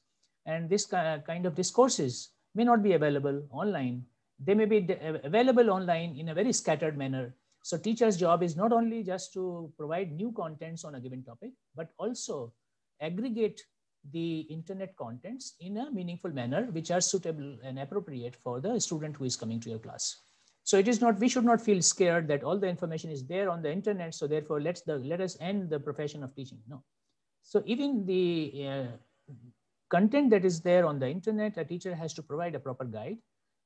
and this kind of discourses may not be available online they may be available online in a very scattered manner. So teacher's job is not only just to provide new contents on a given topic, but also aggregate the internet contents in a meaningful manner, which are suitable and appropriate for the student who is coming to your class. So it is not, we should not feel scared that all the information is there on the internet. So therefore let's the, let us end the profession of teaching. No. So even the uh, content that is there on the internet, a teacher has to provide a proper guide.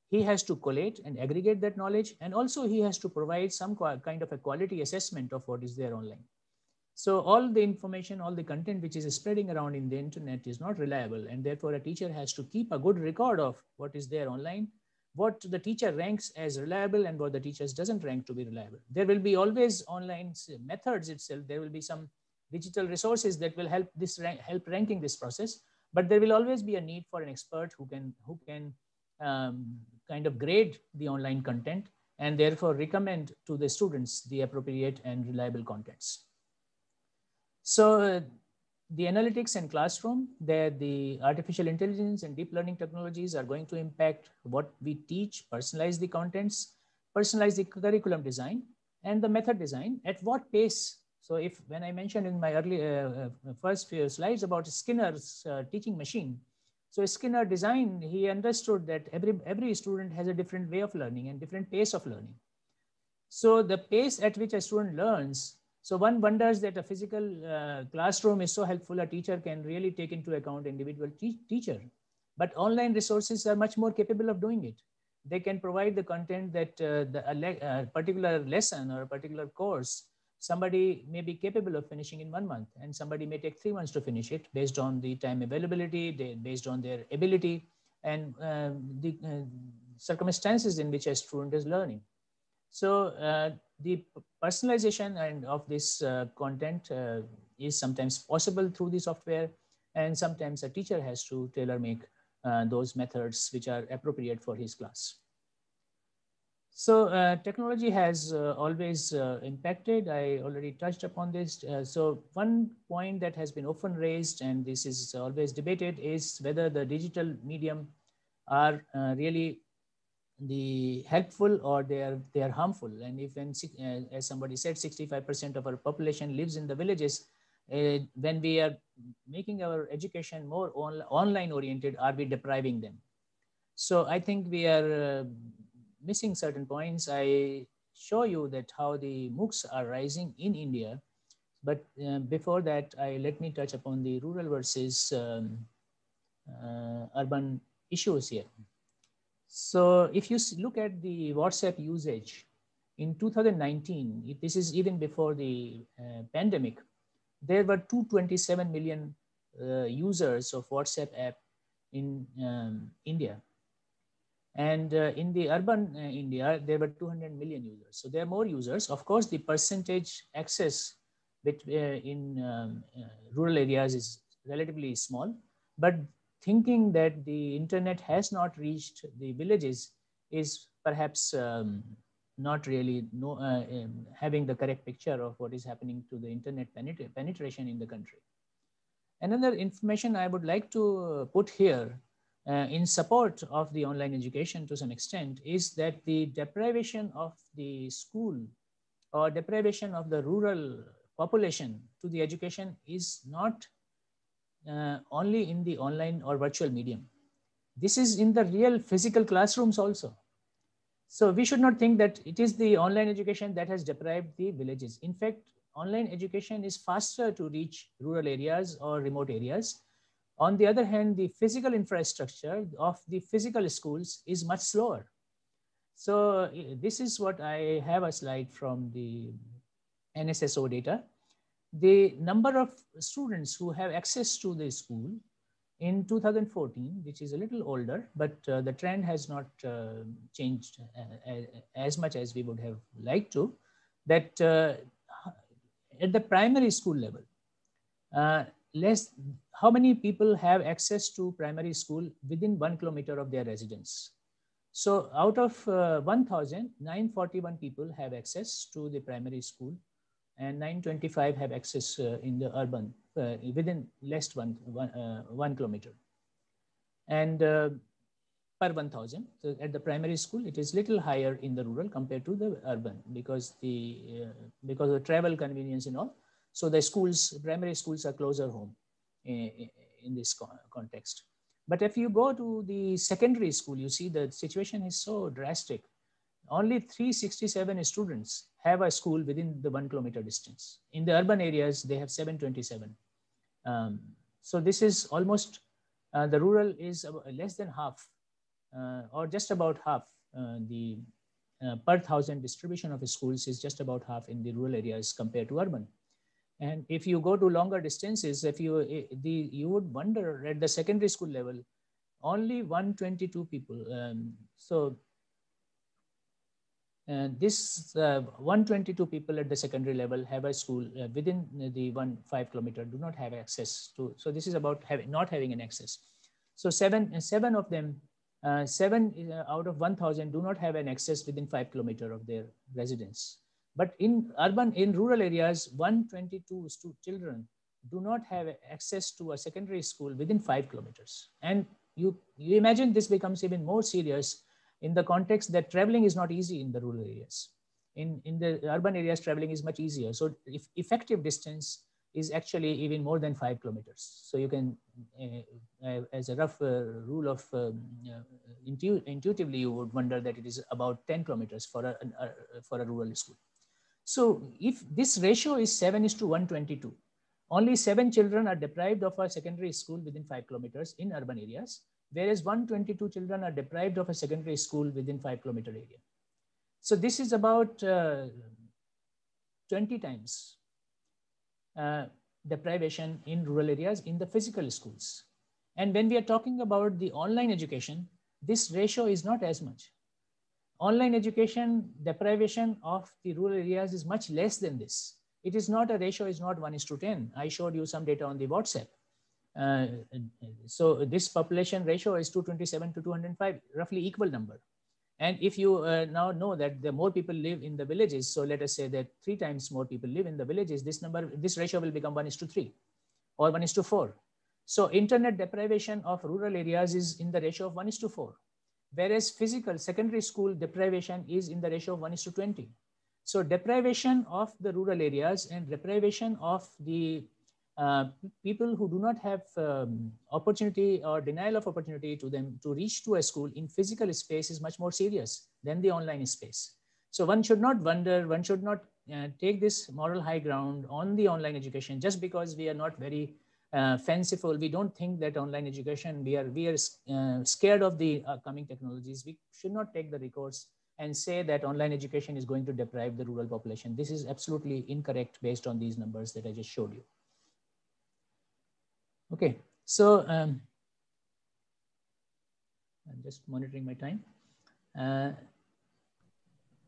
He has to collate and aggregate that knowledge. And also he has to provide some kind of a quality assessment of what is there online. So all the information, all the content which is spreading around in the internet is not reliable. And therefore a teacher has to keep a good record of what is there online, what the teacher ranks as reliable and what the teachers doesn't rank to be reliable. There will be always online methods itself. There will be some digital resources that will help this rank, help ranking this process. But there will always be a need for an expert who can, who can um, kind of grade the online content and therefore recommend to the students the appropriate and reliable contents. So uh, the analytics and classroom, there the artificial intelligence and deep learning technologies are going to impact what we teach, personalize the contents, personalize the curriculum design, and the method design. At what pace? So if when I mentioned in my early uh, first few slides about Skinner's uh, teaching machine, so Skinner design, he understood that every, every student has a different way of learning and different pace of learning. So the pace at which a student learns so one wonders that a physical uh, classroom is so helpful, a teacher can really take into account individual te teacher. But online resources are much more capable of doing it. They can provide the content that uh, the, a, particular lesson or a particular course, somebody may be capable of finishing in one month and somebody may take three months to finish it based on the time availability, they, based on their ability and uh, the uh, circumstances in which a student is learning. So uh, the personalization and of this uh, content uh, is sometimes possible through the software and sometimes a teacher has to tailor make those methods which are appropriate for his class. So uh, technology has uh, always uh, impacted. I already touched upon this. so one point that has been often raised, and this is always debated, is whether the digital medium are really the helpful or they are they are harmful. And if when uh, as somebody said 65% of our population lives in the villages uh, when we are making our education more on, online oriented are we depriving them? So i think we are uh, missing certain points. I show you that how the moocs are rising in india. But uh, before that i let me touch upon the rural versus um, uh, urban issues here so if you look at the WhatsApp usage in 2019, this is even before the uh, pandemic, there were 227 million uh, users of WhatsApp app in um, India. And uh, in the urban uh, India, there were 200 million users. So there are more users. Of course, the percentage access uh, in um, uh, rural areas is relatively small, but thinking that the internet has not reached the villages is perhaps um, not really uh, um, having the correct picture of what is happening to the internet penetra penetration in the country. Another information I would like to put here uh, in support of the online education to some extent is that the deprivation of the school or deprivation of the rural population to the education is not uh, only in the online or virtual medium. This is in the real physical classrooms also. So we should not think that it is the online education that has deprived the villages. In fact, online education is faster to reach rural areas or remote areas. On the other hand, the physical infrastructure of the physical schools is much slower. So this is what I have a slide from the NSSO data the number of students who have access to the school in 2014, which is a little older, but uh, the trend has not uh, changed uh, as much as we would have liked to, that uh, at the primary school level, uh, less, how many people have access to primary school within one kilometer of their residence? So out of uh, 1,000, 941 people have access to the primary school and 925 have access uh, in the urban uh, within less one, one, uh, one kilometer. And per 1000. So at the primary school, it is little higher in the rural compared to the urban because the, uh, because of travel convenience and all. So the schools, primary schools are closer home in, in this context. But if you go to the secondary school, you see the situation is so drastic. Only 367 students have a school within the one kilometer distance. In the urban areas, they have 727. Um, so this is almost, uh, the rural is less than half uh, or just about half uh, the uh, per thousand distribution of schools is just about half in the rural areas compared to urban. And if you go to longer distances, if you eh, the you would wonder at the secondary school level, only 122 people. Um, so uh, this uh, 122 people at the secondary level have a school uh, within the one five kilometer do not have access to. So this is about having not having an access. So seven seven of them, uh, seven uh, out of 1,000 do not have an access within five kilometer of their residence. But in urban, in rural areas, 122 children do not have access to a secondary school within five kilometers. And you, you imagine this becomes even more serious in the context that traveling is not easy in the rural areas. In, in the urban areas, traveling is much easier. So if effective distance is actually even more than five kilometers. So you can, uh, uh, as a rough uh, rule of um, uh, intu intuitively, you would wonder that it is about 10 kilometers for a, a, for a rural school. So if this ratio is 7 is to 122, only seven children are deprived of a secondary school within five kilometers in urban areas, whereas 122 children are deprived of a secondary school within five kilometer area. So this is about uh, 20 times uh, deprivation in rural areas in the physical schools. And when we are talking about the online education, this ratio is not as much online education deprivation of the rural areas is much less than this. It is not a ratio is not one is to 10. I showed you some data on the WhatsApp. Uh, so this population ratio is 227 to 205, roughly equal number. And if you uh, now know that the more people live in the villages, so let us say that three times more people live in the villages, this number, this ratio will become one is to three or one is to four. So internet deprivation of rural areas is in the ratio of one is to four whereas physical secondary school deprivation is in the ratio of 1 is to 20. So deprivation of the rural areas and deprivation of the uh, people who do not have um, opportunity or denial of opportunity to them to reach to a school in physical space is much more serious than the online space. So one should not wonder, one should not uh, take this moral high ground on the online education just because we are not very uh, fanciful. We don't think that online education, we are, we are uh, scared of the coming technologies. We should not take the recourse and say that online education is going to deprive the rural population. This is absolutely incorrect based on these numbers that I just showed you. Okay, so um, I'm just monitoring my time. Uh,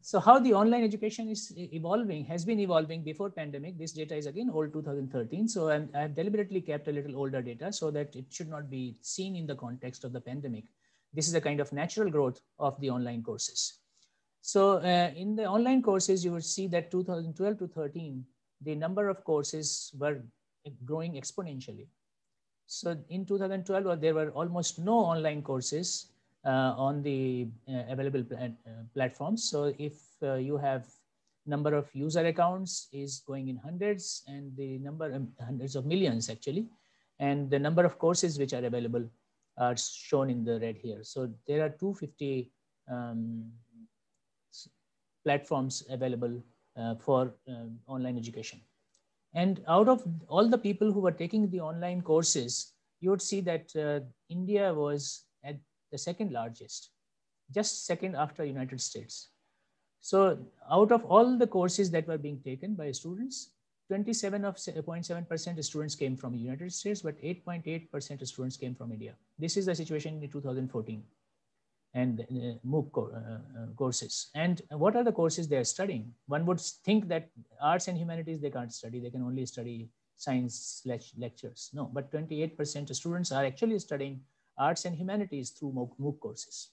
so how the online education is evolving has been evolving before pandemic. This data is again old 2013. So i have deliberately kept a little older data so that it should not be seen in the context of the pandemic. This is a kind of natural growth of the online courses. So uh, in the online courses, you will see that 2012 to 13, the number of courses were growing exponentially. So in 2012, there were almost no online courses uh, on the uh, available pl uh, platforms. So if you have number of user accounts is going in hundreds and the number um, hundreds of millions actually and the number of courses which are available are shown in the red here so there are 250 um, platforms available uh, for uh, online education and out of all the people who were taking the online courses you would see that uh, india was at the second largest, just second after United States. So out of all the courses that were being taken by students, 27.7% students came from the United States, but 8.8% of students came from India. This is the situation in 2014 and uh, MOOC co uh, uh, courses. And what are the courses they are studying? One would think that arts and humanities they can't study, they can only study science lectures. No, but 28% of students are actually studying arts and humanities through MOOC courses.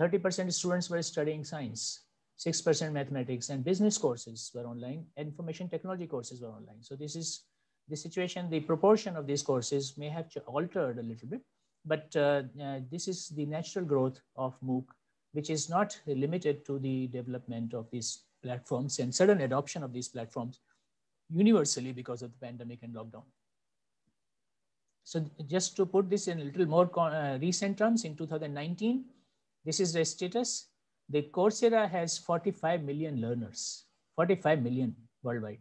30% students were studying science, 6% mathematics and business courses were online, information technology courses were online. So this is the situation, the proportion of these courses may have altered a little bit. But uh, uh, this is the natural growth of MOOC, which is not limited to the development of these platforms and sudden adoption of these platforms universally because of the pandemic and lockdown. So just to put this in a little more uh, recent terms, in 2019, this is the status. The Coursera has 45 million learners, 45 million worldwide.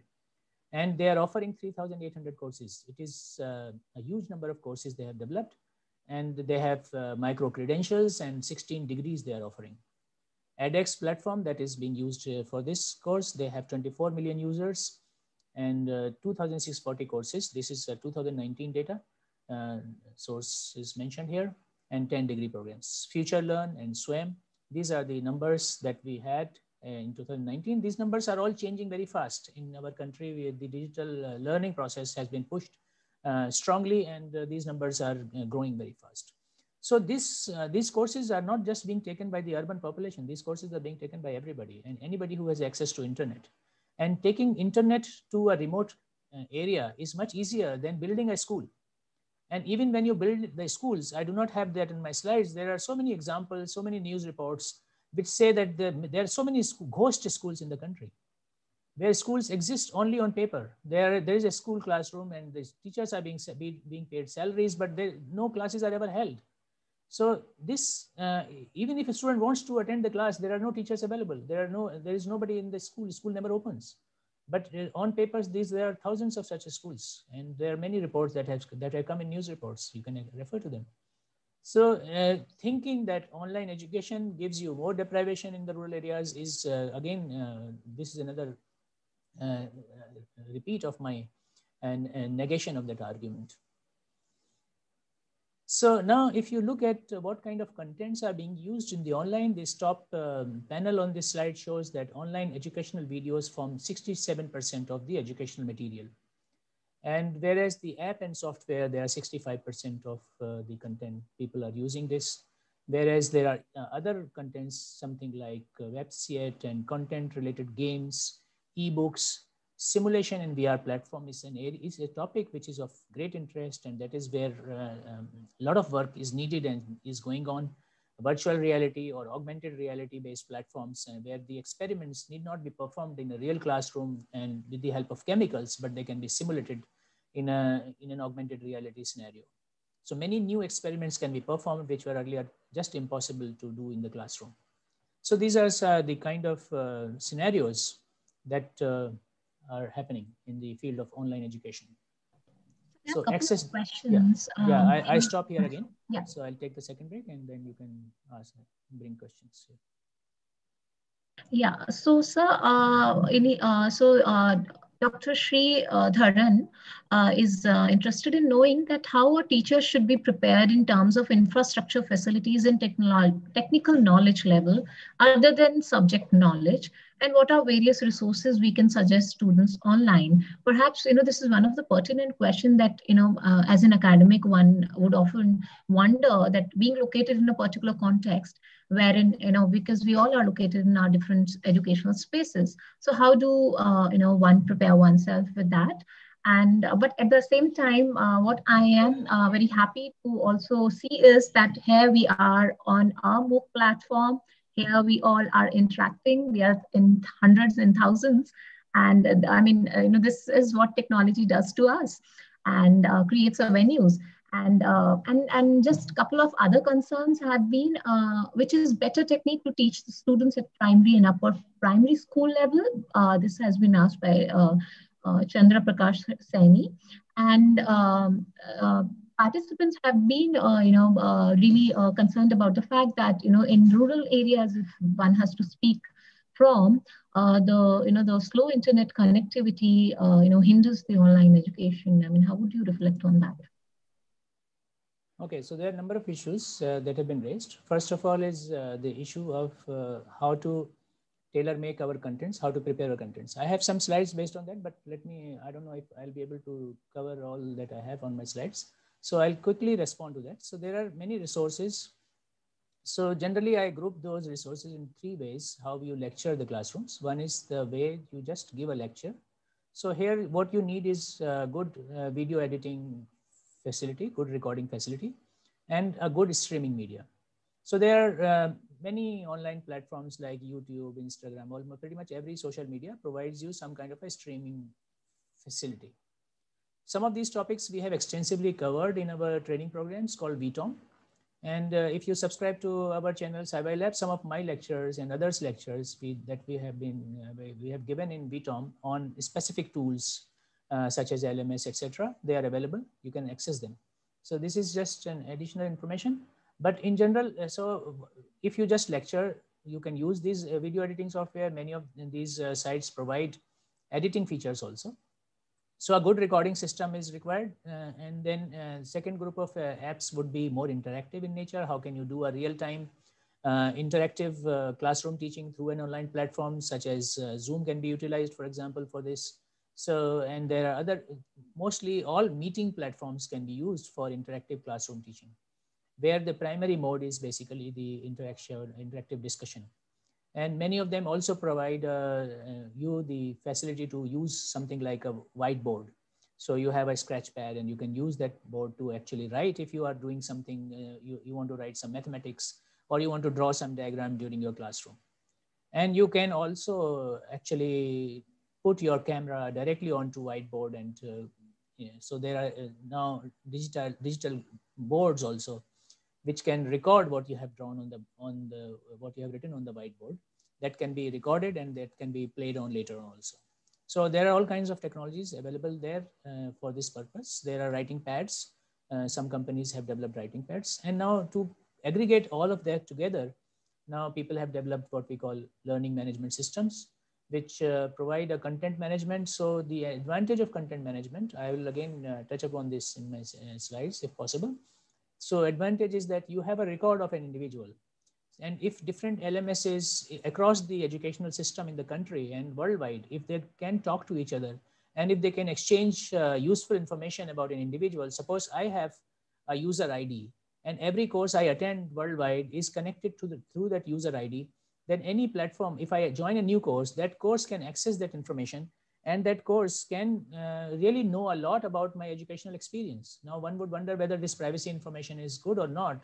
And they are offering 3,800 courses. It is uh, a huge number of courses they have developed. And they have uh, micro credentials and 16 degrees they are offering. edX platform that is being used uh, for this course, they have 24 million users and uh, 2,640 courses. This is uh, 2019 data. Uh, source is mentioned here and 10 degree programs. Future Learn and SWAYAM, these are the numbers that we had uh, in 2019. These numbers are all changing very fast. In our country, we, the digital learning process has been pushed Uh, strongly and uh, these numbers are uh, growing very fast. So this, these courses are not just being taken by the urban population. These courses are being taken by everybody and anybody who has access to internet. And taking internet to a remote area is much easier than building a school and even when you build the schools, I do not have that in my slides. There are so many examples, so many news reports which say that there, there are so many ghost schools in the country where schools exist only on paper. There, there is a school classroom and the teachers are being, being paid salaries, but there, no classes are ever held. So this, uh, even if a student wants to attend the class, there are no teachers available. There are no, there is nobody in the school. School never opens. But uh, on papers, these there are thousands of such schools, and there are many reports that have that have come in news reports. You can uh, refer to them. So uh, thinking that online education gives you more deprivation in the rural areas is uh, again uh, this is another repeat of my and negation of that argument. So now if you look at what kind of contents are being used in the online, this top um, panel on this slide shows that online educational videos form 67% of the educational material. And whereas the app and software, there are 65% of uh, the content people are using this. Whereas there are uh, other contents, something like uh, and content related games, ebooks, simulation in VR platform is an area, is a topic which is of great interest, and that is where uh, um, a lot of work is needed and is going on. Virtual reality or augmented reality based platforms, uh, where the experiments need not be performed in a real classroom and with the help of chemicals, but they can be simulated in a in an augmented reality scenario. So many new experiments can be performed, which were earlier just impossible to do in the classroom. So these are uh, the kind of uh, scenarios that uh, are happening in the field of online education. So access questions. Yeah, yeah I, I stop here again. Yeah. So I'll take the second break and then you can ask, bring questions. Yeah. So, sir, uh, any, uh, so uh, Dr. Sri uh, Dharan uh, is uh, interested in knowing that how a teacher should be prepared in terms of infrastructure facilities and technical knowledge level other than subject knowledge and what are various resources we can suggest students online perhaps you know this is one of the pertinent question that you know uh, as an academic one would often wonder that being located in a particular context wherein you know because we all are located in our different educational spaces so how do uh, you know one prepare oneself with that and uh, but at the same time uh, what i am uh, very happy to also see is that here we are on our mooc platform here we all are interacting. We are in hundreds and thousands. And uh, I mean, uh, you know, this is what technology does to us and creates our venues. And, uh, and, and just a couple of other concerns have been, uh, which is better technique to teach the students at primary and upper primary school level. Uh, this has been asked by Chandra Prakash Saini. And um, participants have been, uh, you know, uh, really uh, concerned about the fact that, you know, in rural areas, if one has to speak from, uh, the, you know, the slow internet connectivity, uh, you know, hinders the online education. I mean, how would you reflect on that? Okay, so there are a number of issues uh, that have been raised. First of all is the issue of how to tailor make our contents, how to prepare our contents. I have some slides based on that, but let me, I don't know if I'll be able to cover all that I have on my slides. So I'll quickly respond to that. So there are many resources. So generally I group those resources in three ways, how you lecture the classrooms. One is the way you just give a lecture. So here what you need is good uh, video editing facility, good recording facility. and a good streaming media. So there are uh, many online platforms like YouTube, Instagram, almost pretty much every social media provides you some kind of a streaming facility. Some of these topics we have extensively covered in our training programs called VTOM. And uh, if you subscribe to our channel Cyber Lab, some of my lectures and others lectures we, that we have been uh, we have given in VTOM on specific tools uh, such as LMS, etc. They are available. You can access them. So this is just an additional information. But in general, uh, so if you just lecture, you can use these uh, video editing software. Many of these sites provide editing features also. So a good recording system is required. Uh, and then uh, second group of uh, apps would be more interactive in nature. How can you do a real-time interactive classroom teaching through an online platform such as Zoom can be utilized, for example, for this. So, and there are other, mostly all meeting platforms can be used for interactive classroom teaching where the primary mode is basically the interaction, interactive discussion. And many of them also provide uh, uh, you the facility to use something like a whiteboard. So you have a scratch pad and you can use that board to actually write if you are doing something, uh, you, you want to write some mathematics or you want to draw some diagram during your classroom. And you can also actually put your camera directly onto whiteboard and uh, yeah, so there are uh, now digital digital boards also which can record what you have drawn on the on the what you have written on the whiteboard. That can be recorded and that can be played on later on also. So there are all kinds of technologies available there uh, for this purpose. There are writing pads. Uh, some companies have developed writing pads. And now to aggregate all of that together now people have developed what we call learning management systems which uh, provide a content management so the advantage of content management i will again uh, touch upon this in my uh, slides if possible so advantage is that you have a record of an individual. And if different LMSs across the educational system in the country and worldwide, if they can talk to each other and if they can exchange uh, useful information about an individual, suppose I have a user ID and every course I attend worldwide is connected to the, through that user ID, then any platform, if I join a new course, that course can access that information and that course can uh, really know a lot about my educational experience. Now, one would wonder whether this privacy information is good or not.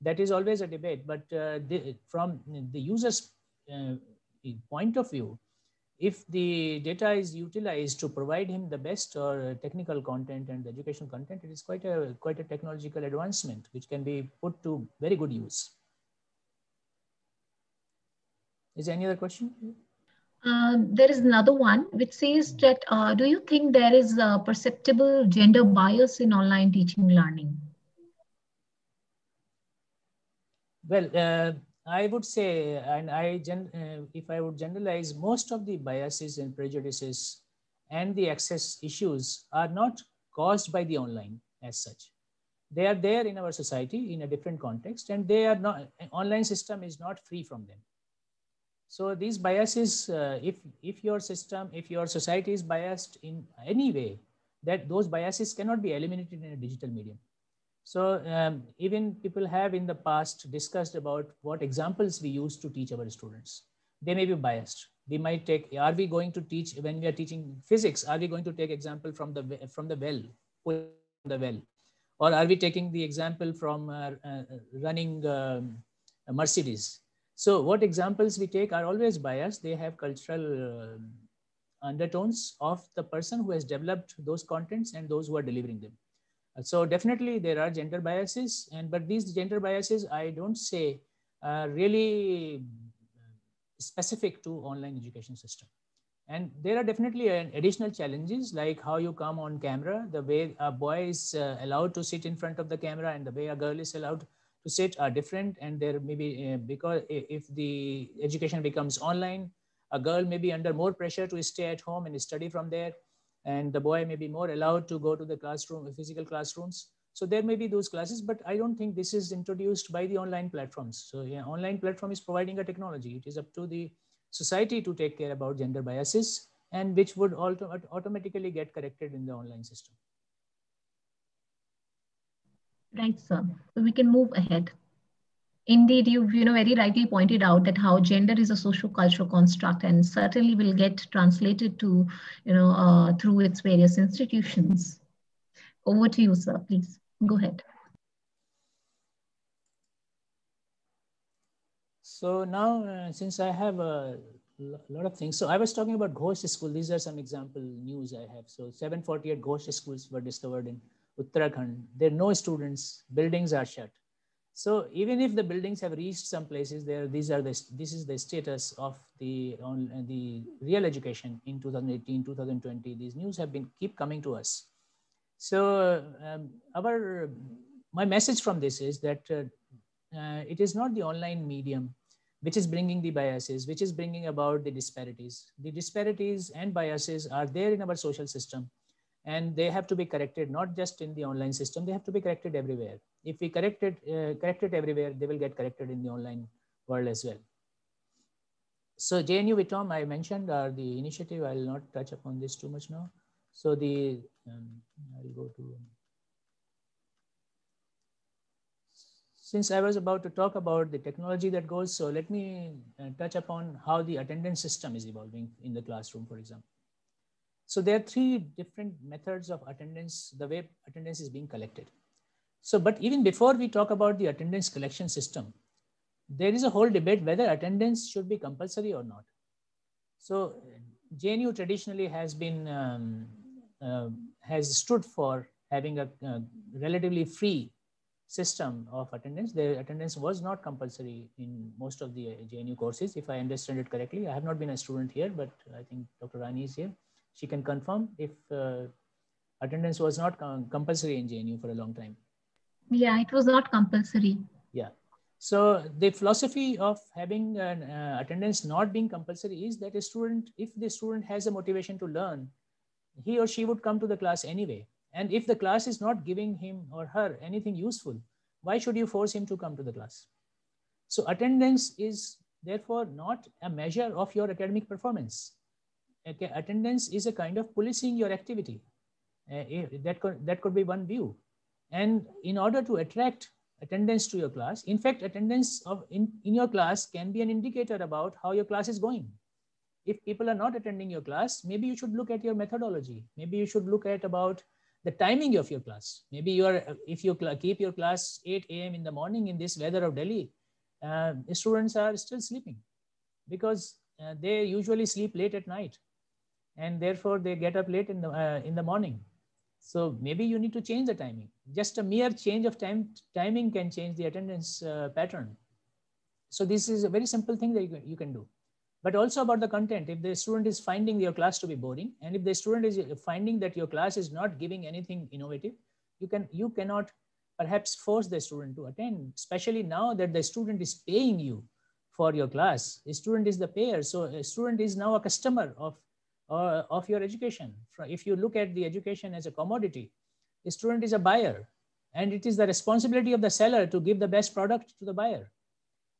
That is always a debate, but uh, the, from the user's uh, point of view, if the data is utilized to provide him the best or technical content and educational content, it is quite a quite a technological advancement which can be put to very good use. Is there any other question? Um, there is another one which says that uh, do you think there is a perceptible gender bias in online teaching learning? Well, uh, I would say, and I uh, if I would generalize, most of the biases and prejudices and the access issues are not caused by the online as such. They are there in our society in a different context, and they are not. Online system is not free from them. So these biases, uh, if, if your system, if your society is biased in any way, that those biases cannot be eliminated in a digital medium. So um, even people have in the past discussed about what examples we use to teach our students. They may be biased. We might take, are we going to teach, when we are teaching physics, are we going to take example from the, from the well, the well? Or are we taking the example from uh, uh, running um, Mercedes? So what examples we take are always biased. They have cultural uh, undertones of the person who has developed those contents and those who are delivering them. So definitely there are gender biases, and but these gender biases I don't say are really specific to online education system. And there are definitely additional challenges like how you come on camera, the way a boy is uh, allowed to sit in front of the camera and the way a girl is allowed to sit are different and there may be uh, because if the education becomes online a girl may be under more pressure to stay at home and study from there and the boy may be more allowed to go to the classroom physical classrooms. So there may be those classes but i don't think this is introduced by the online platforms. So yeah online platform is providing a technology. It is up to the society to take care about gender biases and which would auto automatically get corrected in the online system Right, sir. So we can move ahead. Indeed, you've you know, very rightly pointed out that how gender is a social cultural construct and certainly will get translated to, you know, uh, through its various institutions. Over to you, sir, please. Go ahead. So now, uh, since I have a lot of things, so I was talking about ghost school. These are some example news I have. So 748 ghost schools were discovered in Uttarakhand. There are no students, buildings are shut. So even if the buildings have reached some places there, these are the, this is the status of the, on, the real education in 2018, 2020. These news have been keep coming to us. So um, our, my message from this is that uh, uh, it is not the online medium which is bringing the biases, which is bringing about the disparities. The disparities and biases are there in our social system and they have to be corrected, not just in the online system, they have to be corrected everywhere. If we correct it, uh, correct it everywhere, they will get corrected in the online world as well. So JNU VITOM I mentioned are the initiative. I will not touch upon this too much now. So the, um, I'll go to, since I was about to talk about the technology that goes, so let me uh, touch upon how the attendance system is evolving in the classroom, for example. So there are three different methods of attendance, the way attendance is being collected. So, but even before we talk about the attendance collection system, there is a whole debate whether attendance should be compulsory or not. So JNU traditionally has been, um, uh, has stood for having a, a relatively free system of attendance. The attendance was not compulsory in most of the JNU courses, if I understand it correctly. I have not been a student here, but I think Dr. Rani is here. She can confirm if uh, attendance was not compulsory in JNU for a long time. Yeah, it was not compulsory. Yeah. So the philosophy of having an uh, attendance not being compulsory is that a student, if the student has a motivation to learn, he or she would come to the class anyway and if the class is not giving him or her anything useful, why should you force him to come to the class? So attendance is therefore not a measure of your academic performance. Okay, attendance is a kind of policing your activity. Uh, that, could, that could be one view. And in order to attract attendance to your class, in fact, attendance of in, in your class can be an indicator about how your class is going. If people are not attending your class, maybe you should look at your methodology. Maybe you should look at about the timing of your class. Maybe you are, if you keep your class 8 a.m. in the morning in this weather of Delhi, uh, students are still sleeping because uh, they usually sleep late at night and therefore they get up late in the, uh, in the morning. So maybe you need to change the timing. Just a mere change of time timing can change the attendance uh, pattern. So this is a very simple thing that you can, you can do but also about the content. If the student is finding your class to be boring, and if the student is finding that your class is not giving anything innovative, you can you cannot perhaps force the student to attend, especially now that the student is paying you for your class. The student is the payer, so a student is now a customer of uh, of your education. If you look at the education as a commodity, the student is a buyer, and it is the responsibility of the seller to give the best product to the buyer.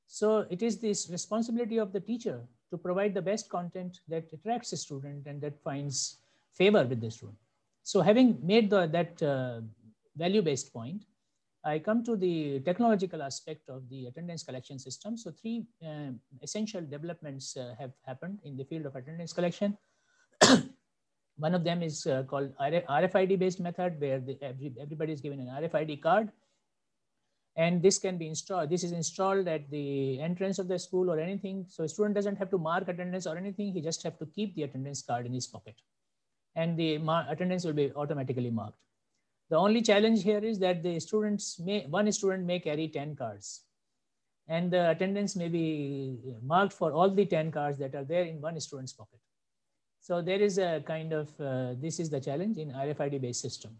So it is this responsibility of the teacher to provide the best content that attracts a student and that finds favor with the student. So having made the, that uh, value-based point, I come to the technological aspect of the attendance collection system. So three uh, essential developments uh, have happened in the field of attendance collection. One of them is uh, called RFID based method where the, every, everybody is given an RFID card. And this can be installed this is installed at the entrance of the school or anything. So a student doesn't have to mark attendance or anything. He just have to keep the attendance card in his pocket. And the attendance will be automatically marked. The only challenge here is that the students may one student may carry 10 cards. And the attendance may be marked for all the 10 cards that are there in one student's pocket so there is a kind of uh, this is the challenge in rfid based system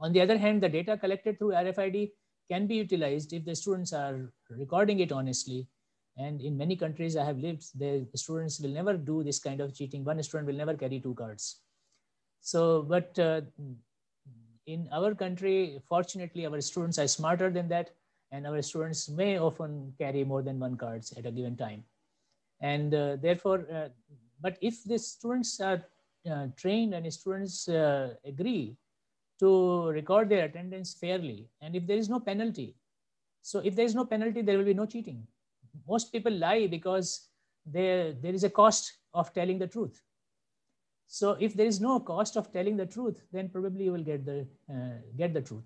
on the other hand the data collected through rfid can be utilized if the students are recording it honestly. And in many countries I have lived, the students will never do this kind of cheating. One student will never carry two cards. So, but uh, in our country, fortunately, our students are smarter than that. And our students may often carry more than one cards at a given time. And uh, therefore, uh, but if the students are uh, trained and students uh, agree to record their attendance fairly. And if there is no penalty, so if there is no penalty, there will be no cheating. Most people lie because there, there is a cost of telling the truth. So if there is no cost of telling the truth, then probably you will get the, uh, get the truth.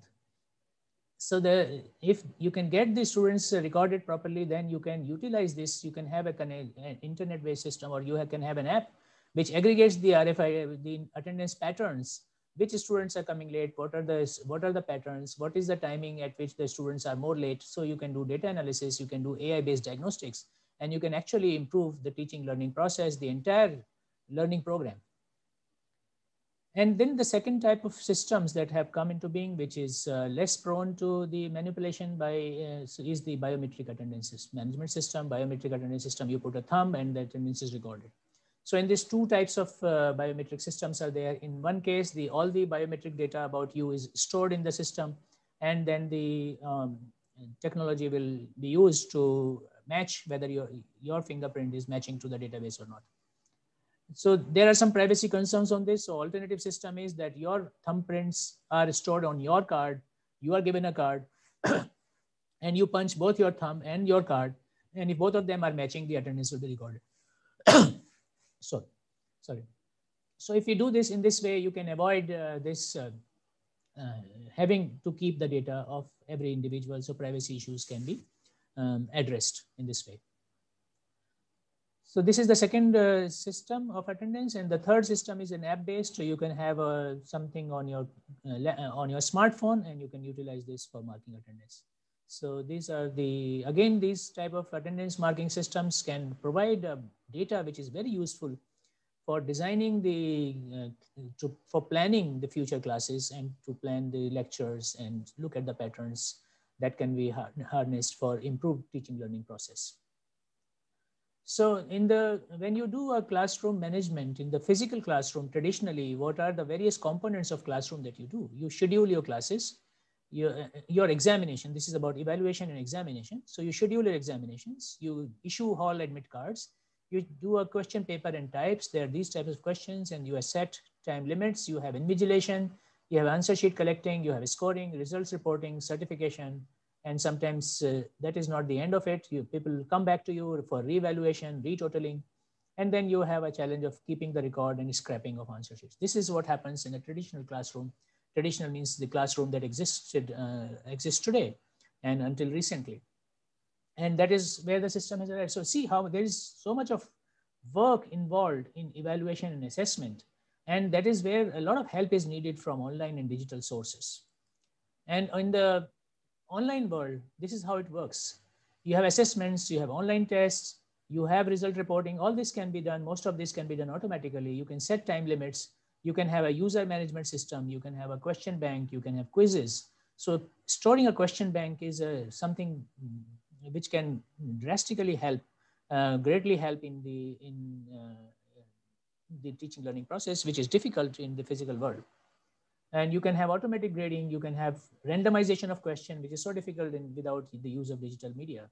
So the if you can get the students uh, recorded properly, then you can utilize this. You can have a, an internet-based system, or you can have an app which aggregates the RFI, uh, the attendance patterns. Which students are coming late? What are the what are the patterns? What is the timing at which the students are more late? So you can do data analysis. You can do AI-based diagnostics, and you can actually improve the teaching learning process, the entire learning program. And then the second type of systems that have come into being, which is uh, less prone to the manipulation by, uh, is the biometric attendance management system, biometric attendance system. You put a thumb and the attendance is recorded. So in these two types of uh, biometric systems are there. In one case, the all the biometric data about you is stored in the system, and then the um, technology will be used to match whether your your fingerprint is matching to the database or not. So there are some privacy concerns on this. So alternative system is that your thumbprints are stored on your card. You are given a card [CLEARS THROAT] and you punch both your thumb and your card. And if both of them are matching, the attendance will be recorded. [CLEARS THROAT] so, sorry. So if you do this in this way, you can avoid uh, this uh, uh, having to keep the data of every individual. So privacy issues can be um, addressed in this way. So this is the second uh, system of attendance, and the third system is an app-based. So you can have uh, something on your uh, uh, on your smartphone, and you can utilize this for marking attendance. So these are the again these type of attendance marking systems can provide uh, data which is very useful for designing the uh, to, for planning the future classes and to plan the lectures and look at the patterns that can be harnessed for improved teaching learning process. So in the, when you do a classroom management in the physical classroom, traditionally, what are the various components of classroom that you do? You schedule your classes, your, your examination. This is about evaluation and examination. So you schedule your examinations, you issue hall admit cards, you do a question paper and types. There are these types of questions and you set time limits. You have invigilation, you have answer sheet collecting, you have scoring, results reporting, certification, and sometimes uh, that is not the end of it. You, people come back to you for reevaluation, retotaling, and then you have a challenge of keeping the record and scrapping of answer sheets. This is what happens in a traditional classroom. Traditional means the classroom that existed uh, exists today and until recently. And that is where the system is arrived. So see how there is so much of work involved in evaluation and assessment. And that is where a lot of help is needed from online and digital sources. And in the online world, this is how it works. You have assessments, you have online tests, you have result reporting. All this can be done. Most of this can be done automatically. You can set time limits. You can have a user management system. You can have a question bank. You can have quizzes. So storing a question bank is a, something which can drastically help, uh, greatly help in the in uh, the teaching learning process, which is difficult in the physical world. And you can have automatic grading. You can have randomization of question, which is so difficult in, without the use of digital media.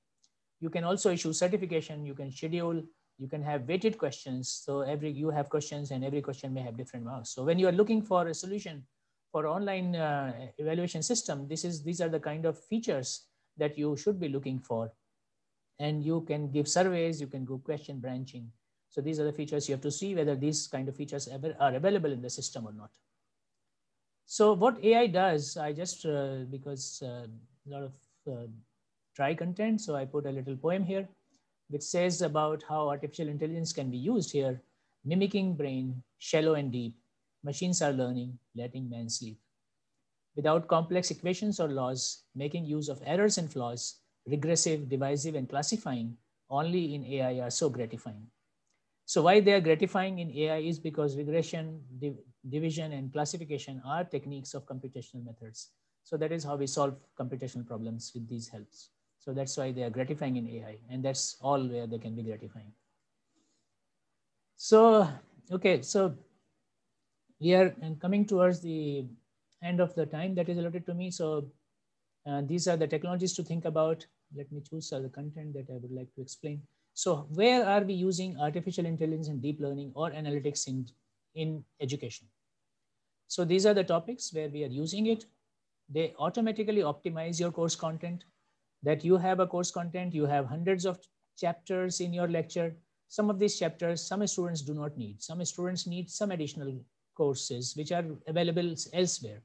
You can also issue certification. You can schedule. You can have weighted questions. So every you have questions, and every question may have different marks. So when you are looking for a solution for online uh, evaluation system, this is these are the kind of features that you should be looking for. And you can give surveys. You can do question branching. So these are the features you have to see whether these kind of features ever are available in the system or not. So what AI does, I just, uh, because a uh, lot of uh, dry content, so I put a little poem here, which says about how artificial intelligence can be used here, mimicking brain, shallow and deep, machines are learning, letting man sleep. Without complex equations or laws, making use of errors and flaws, regressive, divisive, and classifying, only in AI are so gratifying. So why they are gratifying in AI is because regression, div division, and classification are techniques of computational methods. So that is how we solve computational problems with these helps. So that's why they are gratifying in AI, and that's all where they can be gratifying. So, okay, so we are coming towards the end of the time that is allotted to me. So uh, these are the technologies to think about. Let me choose the content that I would like to explain. So where are we using artificial intelligence and deep learning or analytics in, in education? So these are the topics where we are using it. They automatically optimize your course content that you have a course content, you have hundreds of chapters in your lecture. Some of these chapters, some students do not need. Some students need some additional courses which are available elsewhere.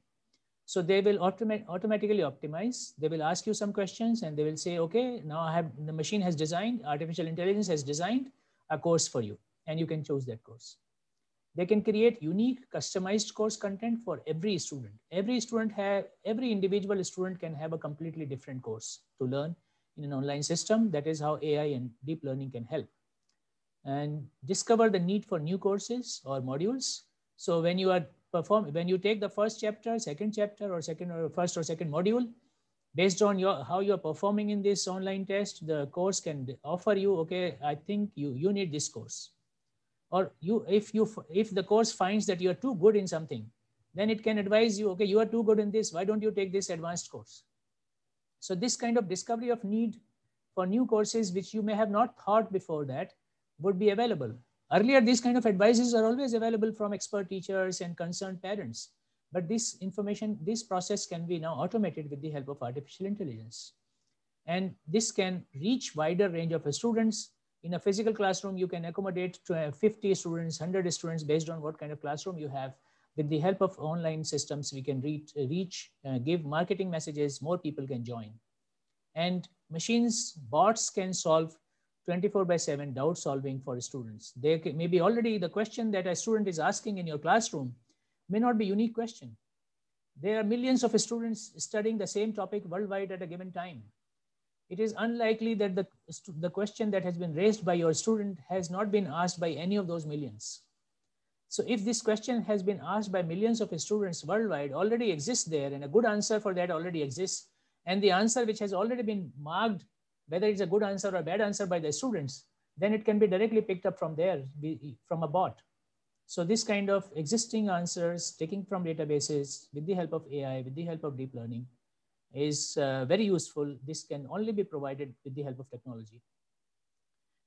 So they will automa automatically optimize. They will ask you some questions and they will say, okay, now I have the machine has designed, artificial intelligence has designed a course for you and you can choose that course. They can create unique customized course content for every student. Every student have, every individual student can have a completely different course to learn in an online system. That is how AI and deep learning can help. And discover the need for new courses or modules. So when you are perform when you take the first chapter, second chapter, or second or first or second module, based on your how you are performing in this online test, the course can offer you, okay, I think you you need this course. Or you if you if the course finds that you are too good in something, then it can advise you, okay, you are too good in this. Why don't you take this advanced course? So this kind of discovery of need for new courses, which you may have not thought before that, would be available. Earlier, these kind of advices are always available from expert teachers and concerned parents. But this information, this process can be now automated with the help of artificial intelligence. And this can reach wider range of students. In a physical classroom, you can accommodate to 50 students, 100 students based on what kind of classroom you have. With the help of online systems, we can reach, reach uh, give marketing messages, more people can join. And machines, bots can solve 24 by 7 doubt solving for students. They may be already the question that a student is asking in your classroom may not be unique question. There are millions of students studying the same topic worldwide at a given time. It is unlikely that the, the question that has been raised by your student has not been asked by any of those millions. So if this question has been asked by millions of students worldwide already exists there and a good answer for that already exists, and the answer which has already been marked whether it's a good answer or a bad answer by the students, then it can be directly picked up from there, from a bot. So this kind of existing answers taking from databases with the help of AI, with the help of deep learning is uh, very useful. This can only be provided with the help of technology.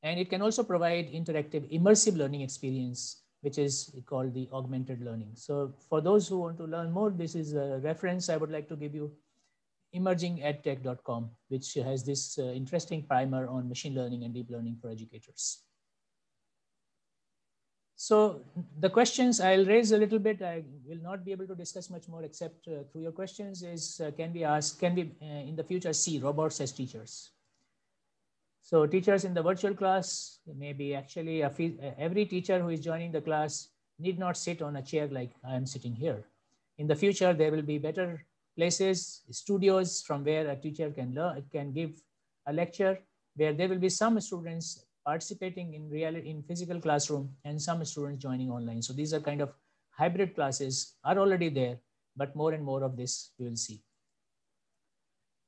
And it can also provide interactive immersive learning experience, which is called the augmented learning. So for those who want to learn more, this is a reference I would like to give you emergingedtech.com, which has this uh, interesting primer on machine learning and deep learning for educators. So the questions I'll raise a little bit, I will not be able to discuss much more except uh, through your questions is, uh, can we ask, can we uh, in the future see robots as teachers? So teachers in the virtual class, maybe actually every teacher who is joining the class need not sit on a chair like I am sitting here. In the future, there will be better places, studios from where a teacher can learn, can give a lecture where there will be some students participating in reality in physical classroom and some students joining online. So these are kind of hybrid classes are already there, but more and more of this we will see.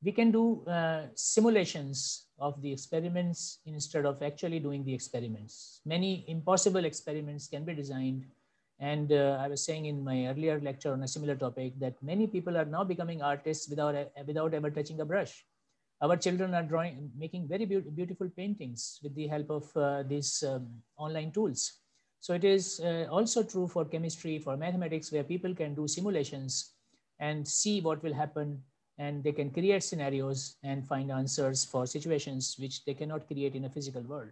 We can do uh, simulations of the experiments instead of actually doing the experiments. Many impossible experiments can be designed and uh, I was saying in my earlier lecture on a similar topic that many people are now becoming artists without, without ever touching a brush. Our children are drawing, making very be beautiful paintings with the help of uh, these um, online tools. So it is uh, also true for chemistry, for mathematics, where people can do simulations and see what will happen and they can create scenarios and find answers for situations which they cannot create in a physical world.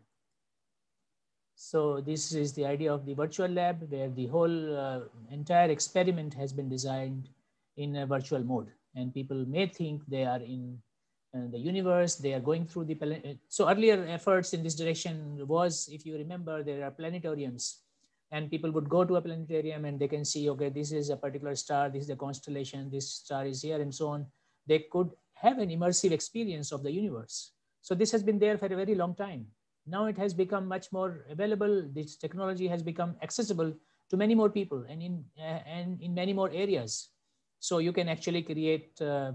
So this is the idea of the virtual lab where the whole uh, entire experiment has been designed in a virtual mode. And people may think they are in uh, the universe, they are going through the, so earlier efforts in this direction was, if you remember, there are planetariums and people would go to a planetarium and they can see, okay, this is a particular star, this is a constellation, this star is here and so on. They could have an immersive experience of the universe. So this has been there for a very long time now it has become much more available. This technology has become accessible to many more people and in, uh, and in many more areas. So you can actually create uh,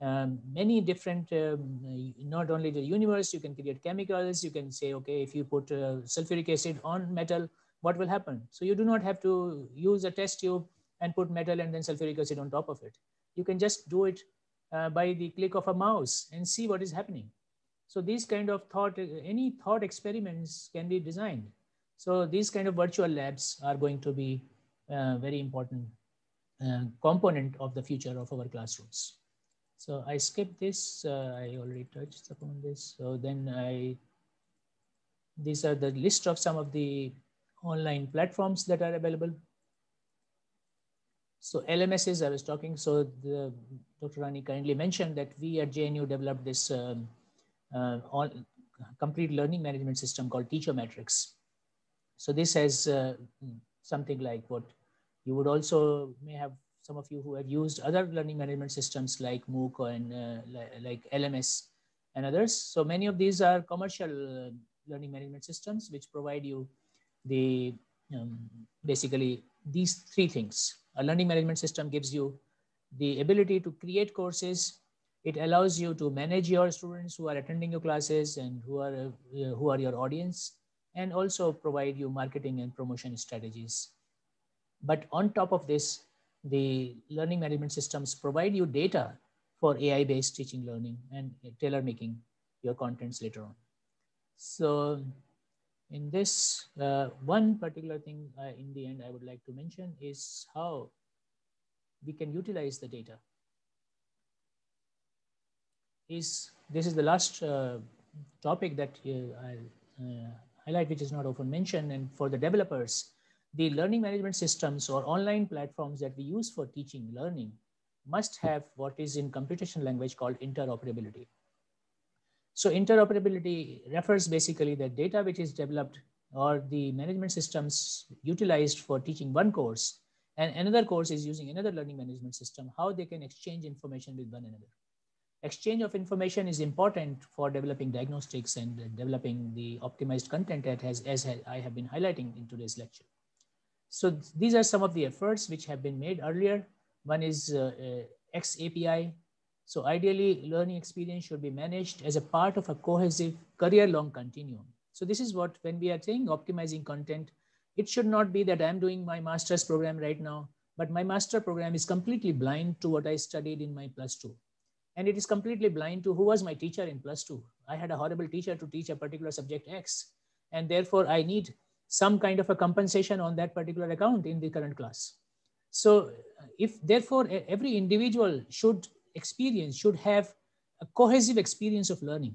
um, many different, um, not only the universe, you can create chemicals. You can say, okay, if you put uh, sulfuric acid on metal, what will happen? So you do not have to use a test tube and put metal and then sulfuric acid on top of it. You can just do it uh, by the click of a mouse and see what is happening. So these kind of thought, any thought experiments can be designed. So these kind of virtual labs are going to be a very important uh, component of the future of our classrooms. So I skipped this, uh, I already touched upon this. So then I, these are the list of some of the online platforms that are available. So LMSs, I was talking, so the, Dr. Rani kindly mentioned that we at JNU developed this um, uh, all, complete learning management system called Teacher Metrics. So this has uh, something like what you would also may have some of you who have used other learning management systems like MOOC and uh, like LMS and others. So many of these are commercial uh, learning management systems which provide you the um, basically these three things. A learning management system gives you the ability to create courses. It allows you to manage your students who are attending your classes and who are, uh, who are your audience and also provide you marketing and promotion strategies. But on top of this, the learning management systems provide you data for AI-based teaching learning and tailor making your contents later on. So in this, uh, one particular thing uh, in the end I would like to mention is how we can utilize the data. Is This is the last uh, topic that uh, I'll uh, highlight, which is not often mentioned. And for the developers, the learning management systems or online platforms that we use for teaching learning must have what is in computational language called interoperability. So interoperability refers basically that data which is developed or the management systems utilized for teaching one course and another course is using another learning management system, how they can exchange information with one another. Exchange of information is important for developing diagnostics and developing the optimized content that has, as I have been highlighting in today's lecture. So these are some of the efforts which have been made earlier. One is uh, uh, XAPI. So ideally, learning experience should be managed as a part of a cohesive career-long continuum. So this is what, when we are saying optimizing content, it should not be that I'm doing my master's program right now, but my master program is completely blind to what I studied in my plus two. And it is completely blind to who was my teacher in plus two. I had a horrible teacher to teach a particular subject X. And therefore I need some kind of a compensation on that particular account in the current class. So if therefore every individual should experience, should have a cohesive experience of learning.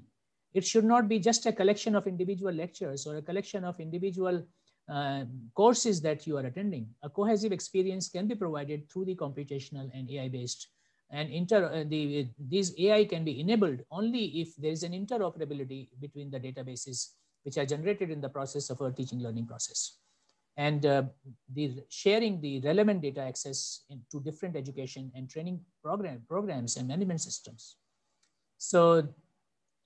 It should not be just a collection of individual lectures or a collection of individual uh, courses that you are attending. A cohesive experience can be provided through the computational and AI-based and inter, uh, the, these AI can be enabled only if there is an interoperability between the databases which are generated in the process of our teaching learning process. And uh, the sharing the relevant data access to different education and training program, programs and management systems. So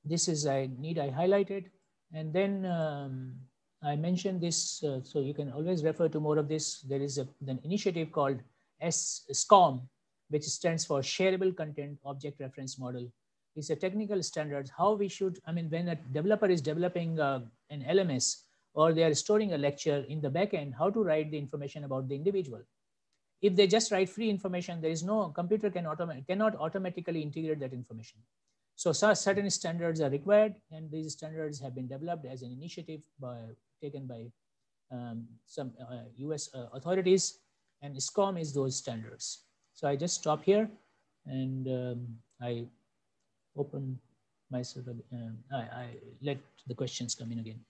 this is I need I highlighted. And then um, I mentioned this, uh, so you can always refer to more of this. There is a, an initiative called S SCORM, which stands for Shareable Content Object Reference Model, is a technical standard, how we should, I mean, when a developer is developing uh, an LMS or they are storing a lecture in the backend, how to write the information about the individual. If they just write free information, there is no computer can automate, cannot automatically integrate that information. So certain standards are required and these standards have been developed as an initiative by, taken by um, some uh, US uh, authorities and SCORM is those standards. So I just stop here and um, I open myself, um, I, I let the questions come in again.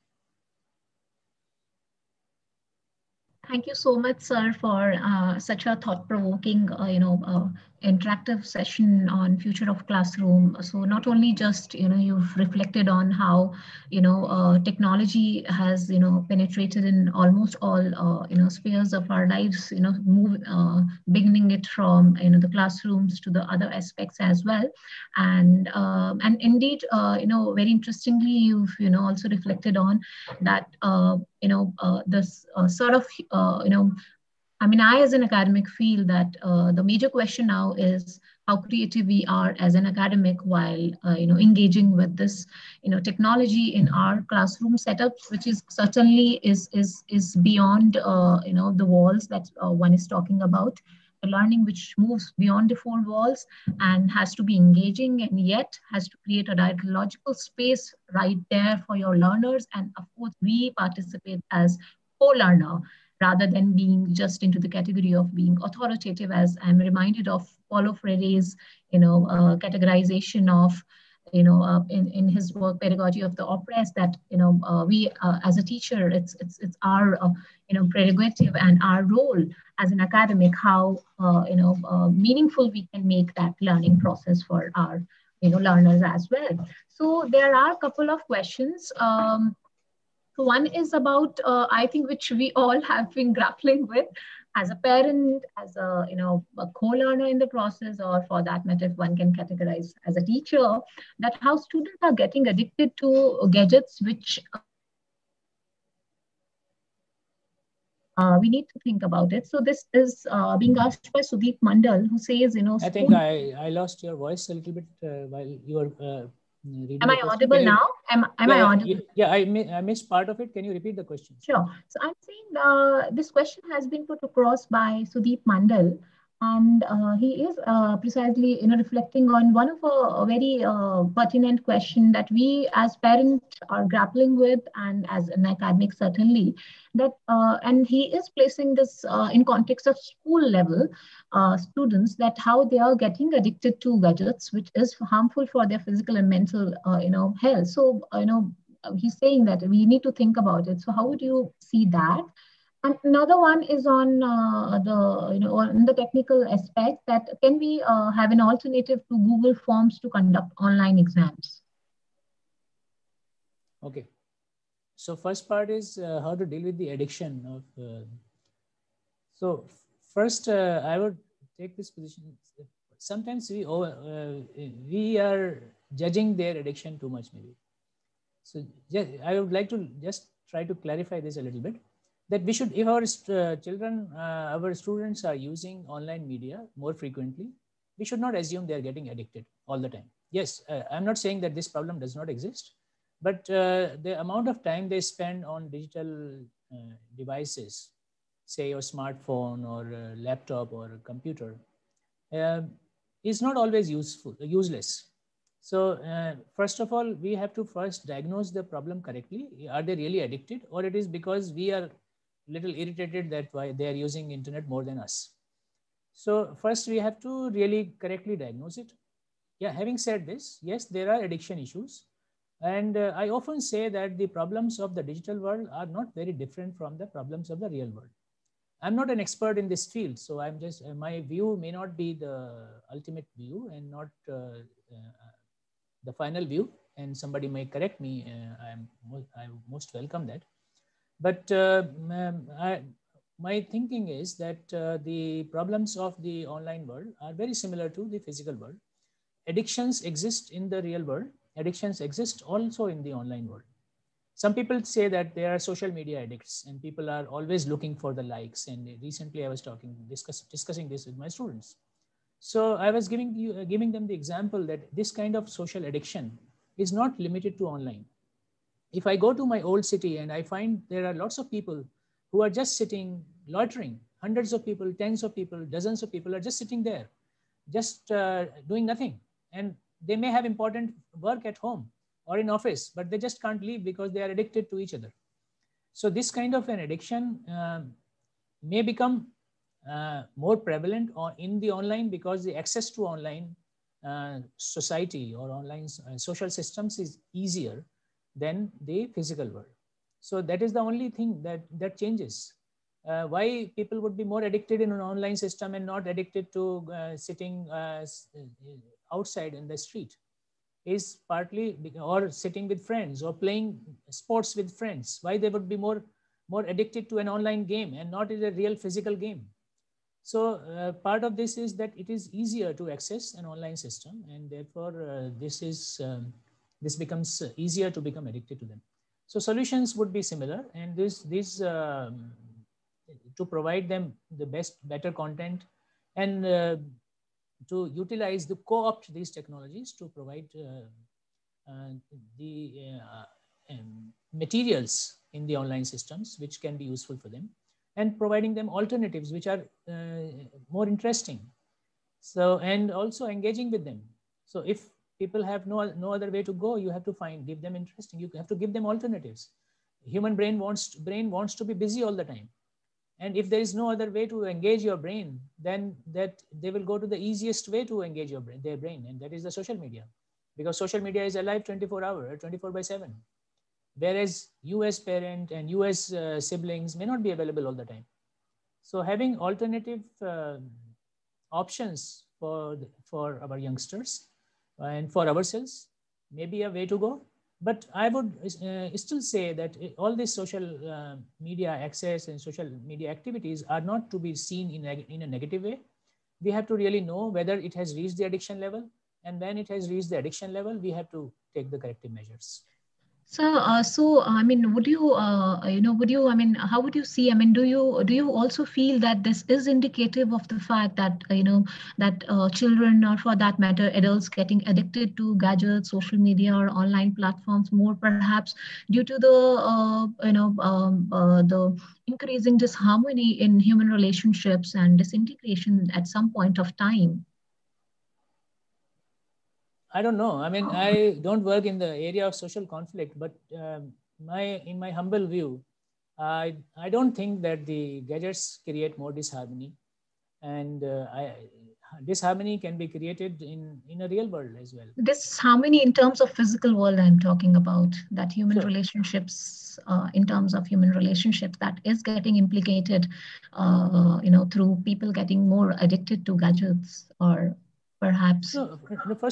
Thank you so much, sir, for uh, such a thought-provoking, uh, you know, uh, interactive session on future of classroom. So not only just, you know, you've reflected on how, you know, uh, technology has, you know, penetrated in almost all, uh, you know, spheres of our lives, you know, move, uh, beginning it from, you know, the classrooms to the other aspects as well. And, um, and indeed, you know, very interestingly, you've, you know, also reflected on that, you know, this sort of uh, you know, I mean, I as an academic feel that uh, the major question now is how creative we are as an academic while uh, you know engaging with this you know technology in our classroom setups, which is certainly is is is beyond uh, you know the walls that uh, one is talking about. A learning which moves beyond the four walls and has to be engaging and yet has to create a dialogical space right there for your learners. And of course, we participate as co-learner rather than being just into the category of being authoritative, as I'm reminded of Paulo Freire's, you know, uh, categorization of you know, uh, in, in his work, Pedagogy of the Oppressed, that, you know, uh, we uh, as a teacher, it's, it's, it's our, uh, you know, prerogative and our role as an academic, how, uh, you know, meaningful we can make that learning process for our, you know, learners as well. So there are a couple of questions. Um, one is about, I think, which we all have been grappling with, as a parent, as a you know a co-learner in the process, or for that matter, if one can categorize as a teacher, that how students are getting addicted to gadgets, which uh, we need to think about it. So this is uh, being asked by Sudeep Mandal, who says, you know, I think I, I lost your voice a little bit uh, while you were uh, Am I audible now? Am, am yeah, I audible? Yeah, I, I missed part of it. Can you repeat the question? Sure. So I'm saying uh, this question has been put across by Sudeep Mandal and uh, he is uh, precisely you know reflecting on one of a, a very uh, pertinent question that we as parents are grappling with and as an academic certainly that uh, and he is placing this uh, in context of school level uh, students that how they are getting addicted to gadgets which is harmful for their physical and mental you know health. So you know he's saying that we need to think about it. So how would you see that another one is on uh, the you know on the technical aspect that can we uh, have an alternative to Google Forms to conduct online exams? Okay, so first part is uh, how to deal with the addiction of. Uh, so first, uh, I would take this position. Sometimes we over, uh, we are judging their addiction too much, maybe. So yeah, I would like to just try to clarify this a little bit that we should, if our uh, children, uh, our students are using online media more frequently, we should not assume they're getting addicted all the time. Yes, uh, I'm not saying that this problem does not exist, but uh, the amount of time they spend on digital uh, devices, say your smartphone or a laptop or a computer, um, is not always useful, useless. So uh, first of all, we have to first diagnose the problem correctly. Are they really addicted or it is because we are little irritated that why they are using internet more than us. So first we have to really correctly diagnose it. Yeah, having said this, yes, there are addiction issues. And uh, I often say that the problems of the digital world are not very different from the problems of the real world. I'm not an expert in this field, so I'm just, uh, my view may not be the ultimate view and not uh, uh the final view. And somebody may correct me, uh, I'm, I most welcome that. But uh, I, my thinking is that uh, the problems of the online world are very similar to the physical world. Addictions exist in the real world. Addictions exist also in the online world. Some people say that they are social media addicts and people are always looking for the likes. And recently I was talking, discuss, discussing this with my students. So I was giving, you, uh, giving them the example that this kind of social addiction is not limited to online if I go to my old city and I find there are lots of people who are just sitting, loitering, hundreds of people, tens of people, dozens of people are just sitting there, just uh, doing nothing. And they may have important work at home or in office, but they just can't leave because they are addicted to each other. So this kind of an addiction um, may become uh, more prevalent or in the online because the access to online uh, society or online uh, social systems is easier than the physical world. So that is the only thing that, that changes. Uh, why people would be more addicted in an online system and not addicted to uh, sitting uh, outside in the street is partly or sitting with friends or playing sports with friends why they would be more more addicted to an online game and not in a real physical game so uh, part of this is that it is easier to access an online system and therefore uh, this is um, this becomes easier to become addicted to them. So solutions would be similar and this, this um, to provide them the best, better content and uh, to utilize the co-opt these technologies to provide uh, uh, the uh, um, materials in the online systems which can be useful for them and providing them alternatives which are uh, more interesting. So, and also engaging with them. So if people have no, no other way to go. You have to find, give them interesting. You have to give them alternatives. Human brain wants, brain wants to be busy all the time. And if there is no other way to engage your brain, then that they will go to the easiest way to engage your brain, their brain, and that is the social media. because social media is alive 24 hour, 24 by 7. Whereas US parent and US uh, siblings may not be available all the time. So having alternative uh, options for, for our youngsters and for ourselves may be a way to go. But I would uh, still say that all these social uh, media access and social media activities are not to be seen in a, in a negative way. We have to really know whether it has reached the addiction level. And when it has reached the addiction level, we have to take the corrective measures. So, uh, so I mean, would you, uh, you know, would you, I mean, how would you see? I mean, do you do you also feel that this is indicative of the fact that you know that uh, children, or for that matter, adults, getting addicted to gadgets, social media, or online platforms more, perhaps due to the uh, you know um, uh, the increasing disharmony in human relationships and disintegration at some point of time? I don't know. I mean, I don't work in the area of social conflict, but um, my in my humble view, I I don't think that the gadgets create more disharmony, and uh, I, disharmony can be created in in a real world as well. Disharmony in terms of physical world, I'm talking about that human sure. relationships. Uh, in terms of human relationships, that is getting implicated, uh, you know, through people getting more addicted to gadgets or perhaps no,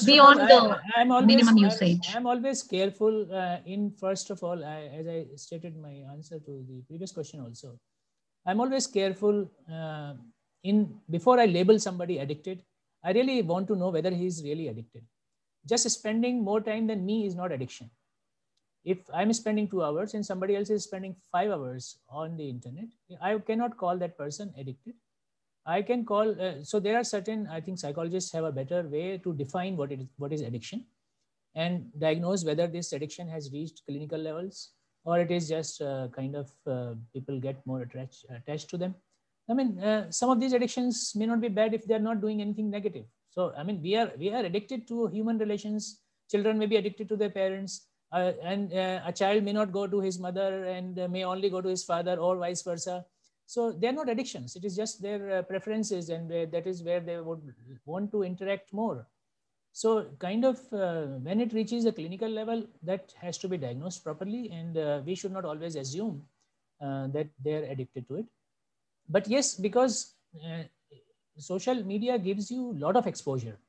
beyond all, the I, am always, minimum usage. I, am always careful uh, in first of all, I, as I stated my answer to the previous question also, I'm always careful uh, in before I label somebody addicted. I really want to know whether he's really addicted. Just spending more time than me is not addiction. If I'm spending two hours and somebody else is spending five hours on the internet, I cannot call that person addicted I can call, uh, so there are certain, I think psychologists have a better way to define what, it is, what is addiction and diagnose whether this addiction has reached clinical levels or it is just uh, kind of uh, people get more attached, attached to them. I mean, uh, some of these addictions may not be bad if they're not doing anything negative. So, I mean, we are, we are addicted to human relations. Children may be addicted to their parents. Uh, and uh, a child may not go to his mother and may only go to his father or vice versa so they're not addictions. It is just their uh, preferences and that is where they would want to interact more. So kind of uh, when it reaches a clinical level, that has to be diagnosed properly and uh, we should not always assume uh, that they're addicted to it. But yes, because uh, social media gives you a lot of exposure.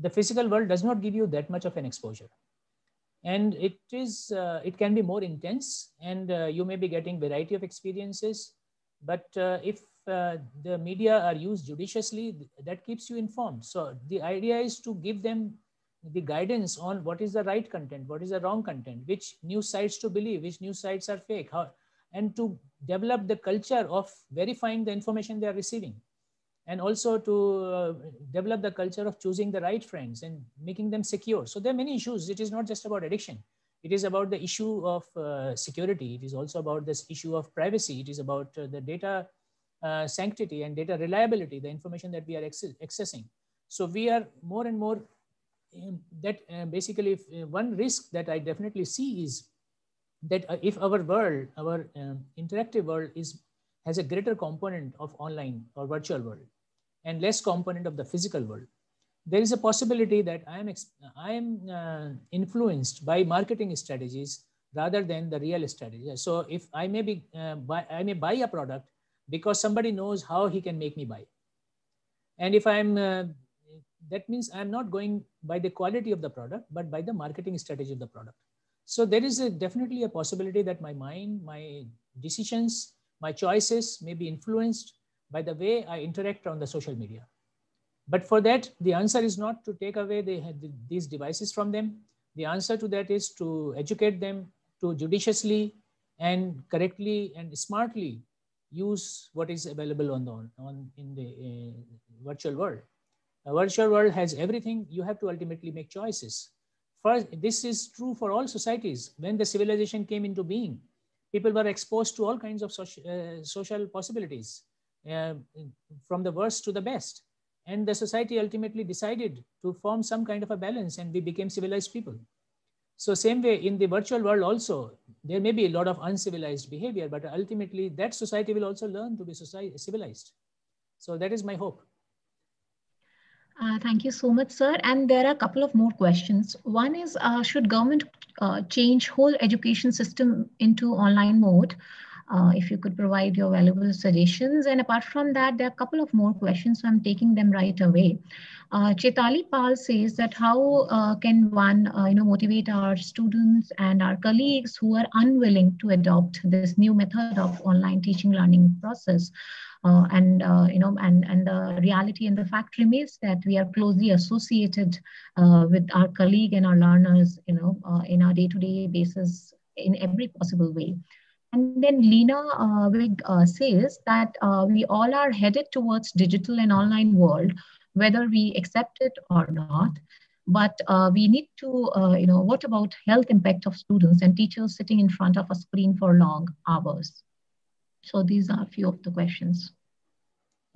The physical world does not give you that much of an exposure and it is uh, it can be more intense and you may be getting variety of experiences but uh, if uh, the media are used judiciously, that keeps you informed. So the idea is to give them the guidance on what is the right content, what is the wrong content, which news sites to believe, which news sites are fake, how, and to develop the culture of verifying the information they are receiving. And also to uh, develop the culture of choosing the right friends and making them secure. So there are many issues. It is not just about addiction it is about the issue of uh, security. It is also about this issue of privacy. It is about uh, the data uh, sanctity and data reliability, the information that we are accessing. So we are more and more um, that uh, basically one risk that I definitely see is that if our world, our um, interactive world is has a greater component of online or virtual world and less component of the physical world, there is a possibility that I am, I am uh, influenced by marketing strategies rather than the real strategy. So if I may be, uh, buy, I may buy a product because somebody knows how he can make me buy. And if I'm, uh, that means I'm not going by the quality of the product, but by the marketing strategy of the product. So there is a, definitely a possibility that my mind, my decisions, my choices may be influenced by the way I interact on the social media. But for that, the answer is not to take away the, these devices from them. The answer to that is to educate them to judiciously and correctly and smartly use what is available on the on in the uh, virtual world. A virtual world has everything. You have to ultimately make choices. First, this is true for all societies. When the civilization came into being, people were exposed to all kinds of social, uh, social possibilities, uh, from the worst to the best. And the society ultimately decided to form some kind of a balance and we became civilized people. So same way in the virtual world also, there may be a lot of uncivilized behavior, but ultimately that society will also learn to be society, civilized. So that is my hope. Uh, thank you so much, sir. And there are a couple of more questions. One is, uh, should government uh, change whole education system into online mode? Uh, if you could provide your valuable suggestions. And apart from that, there are a couple of more questions, so I'm taking them right away. Uh, Chetali Pal says that how uh, can one, you know, motivate our students and our colleagues who are unwilling to adopt this new method of online teaching learning process? Uh, and uh, you know and and the reality and the fact remains that we are closely associated uh, with our colleague and our learners you know in our day-to-day basis in every possible way and then Lena uh, Wig uh, says that uh, we all are headed towards digital and online world, whether we accept it or not. But uh, we need to, uh, you know, what about health impact of students and teachers sitting in front of a screen for long hours? So these are a few of the questions.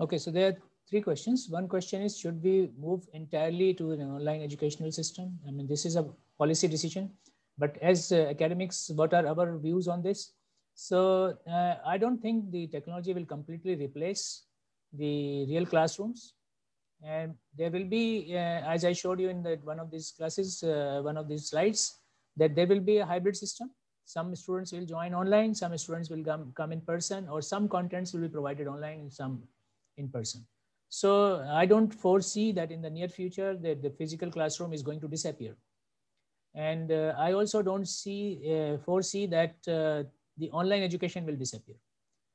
Okay, so there are three questions. One question is, should we move entirely to an online educational system? I mean, this is a policy decision, but as uh, academics, what are our views on this? So uh, I don't think the technology will completely replace the real classrooms. And there will be, uh, as I showed you in the, one of these classes, uh, one of these slides, that there will be a hybrid system. Some students will join online, some students will come, come in person, or some contents will be provided online and some in person. So I don't foresee that in the near future that the physical classroom is going to disappear. And uh, I also don't see, uh, foresee that uh, the online education will disappear.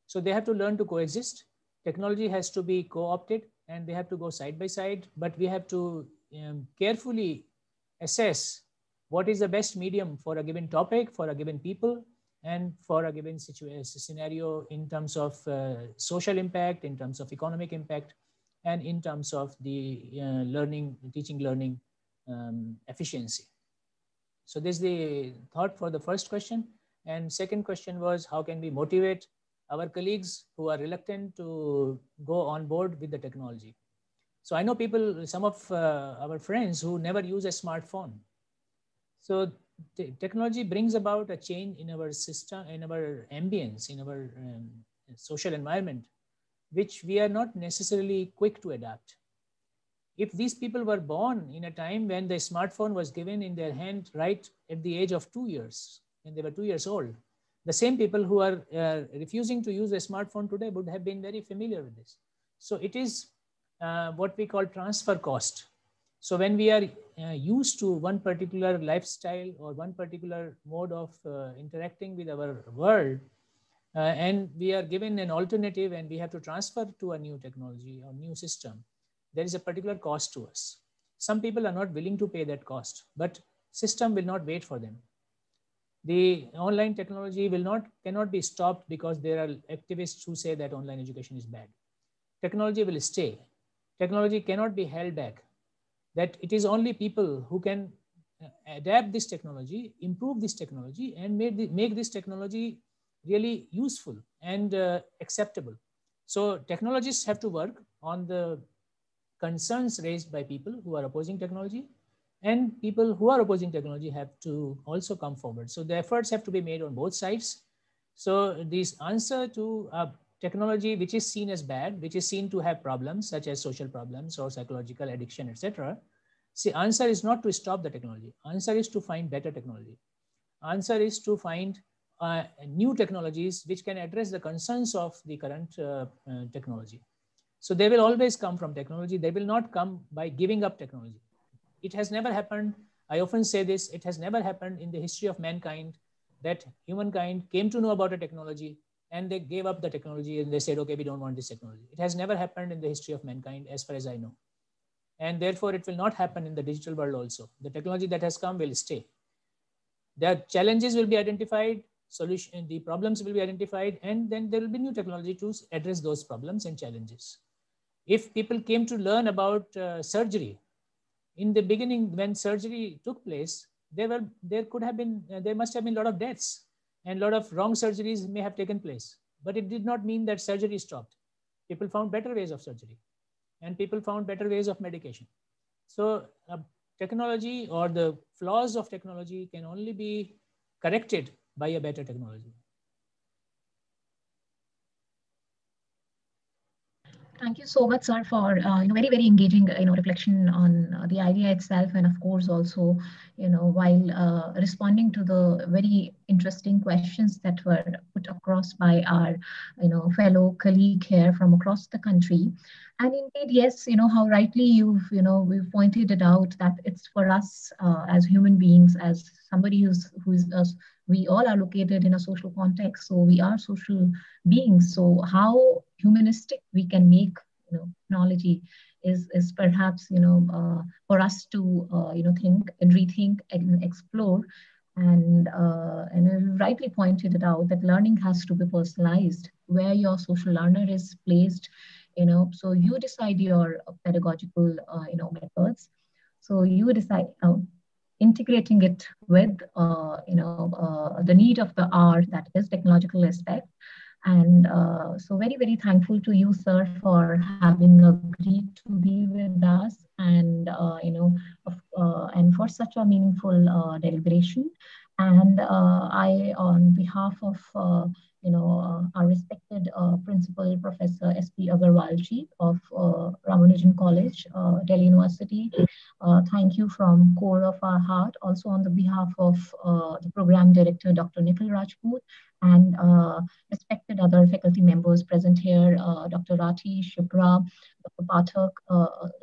So they have to learn to coexist. Technology has to be co-opted and they have to go side by side, but we have to um, carefully assess what is the best medium for a given topic, for a given people, and for a given situation, scenario in terms of uh, social impact, in terms of economic impact, and in terms of the uh, learning, teaching learning um, efficiency. So this is the thought for the first question. And second question was, how can we motivate our colleagues who are reluctant to go on board with the technology? So I know people, some of uh, our friends who never use a smartphone. So technology brings about a change in our system, in our ambience, in our um, social environment, which we are not necessarily quick to adapt. If these people were born in a time when the smartphone was given in their hand right at the age of two years, when they were two years old. The same people who are uh, refusing to use a smartphone today would have been very familiar with this. So it is uh, what we call transfer cost. So when we are uh, used to one particular lifestyle or one particular mode of uh, interacting with our world, uh, and we are given an alternative and we have to transfer to a new technology or new system, there is a particular cost to us. Some people are not willing to pay that cost, but system will not wait for them the online technology will not cannot be stopped because there are activists who say that online education is bad. Technology will stay. Technology cannot be held back. That it is only people who can uh, adapt this technology improve this technology and make, the, make this technology really useful and uh, acceptable. So technologists have to work on the concerns raised by people who are opposing technology and people who are opposing technology have to also come forward. So the efforts have to be made on both sides. So this answer to uh, technology, which is seen as bad, which is seen to have problems such as social problems or psychological addiction, etc. See, answer is not to stop the technology. Answer is to find better technology. Answer is to find uh, new technologies which can address the concerns of the current uh, uh technology. So they will always come from technology. They will not come by giving up technology. It has never happened. I often say this, it has never happened in the history of mankind that humankind came to know about a technology and they gave up the technology and they said, okay, we don't want this technology. It has never happened in the history of mankind as far as I know. And therefore it will not happen in the digital world also. The technology that has come will stay. The challenges will be identified, solution, the problems will be identified, and then there will be new technology to address those problems and challenges. If people came to learn about uh, surgery in the beginning when surgery took place, there were there could have been uh, there must have been a lot of deaths and a lot of wrong surgeries may have taken place. But it did not mean that surgery stopped. People found better ways of surgery, and people found better ways of medication. So uh, technology or the flaws of technology can only be corrected by a better technology. Thank you so much, sir, for uh, you know very very engaging you know reflection on uh, the idea itself, and of course also you know while uh, responding to the very interesting questions that were put across by our you know fellow colleague here from across the country. And indeed, yes, you know how rightly you've you know we've pointed it out that it's for us uh, as human beings, as somebody who's who's uh, we all are located in a social context, so we are social beings. So how humanistic we can make you know technology is is perhaps you know uh, for us to uh, you know think and rethink and explore. And uh, and rightly pointed it out that learning has to be personalized where your social learner is placed you know. So you decide your pedagogical uh, you know methods. So you decide uh, integrating it with uh, you know the need of the hour that is technological aspect and uh, so very very thankful to you sir for having agreed to be with us and uh, you know uh, and for such a meaningful uh, deliberation and i on behalf of you know, uh, our respected uh, principal, Professor S.P. Agarwalji of uh, Ramanujan College, uh, Delhi University. Uh, thank you from core of our heart. Also on the behalf of uh, the program director, Dr. Nikhil Rajput, and respected other faculty members present here, Dr. Rati, Shubhra, Dr. Pathak,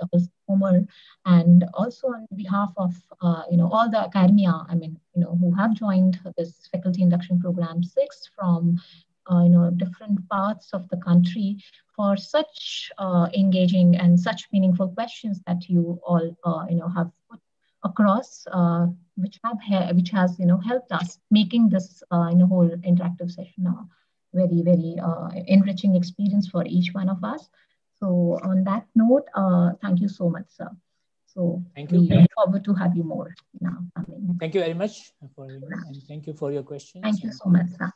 Dr. Umar, and also on behalf of, you know, all the academia, I mean, you know, who have joined this faculty induction program six from uh, you know different parts of the country for such uh, engaging and such meaningful questions that you all uh, you know have put across uh, which have which has you know helped us making this uh, you know whole interactive session a very very uh, enriching experience for each one of us so on that note thank you so much sir so thank you. We look forward to have you more now. Thank you very much for and thank you for your questions. Thank you so much. Sir.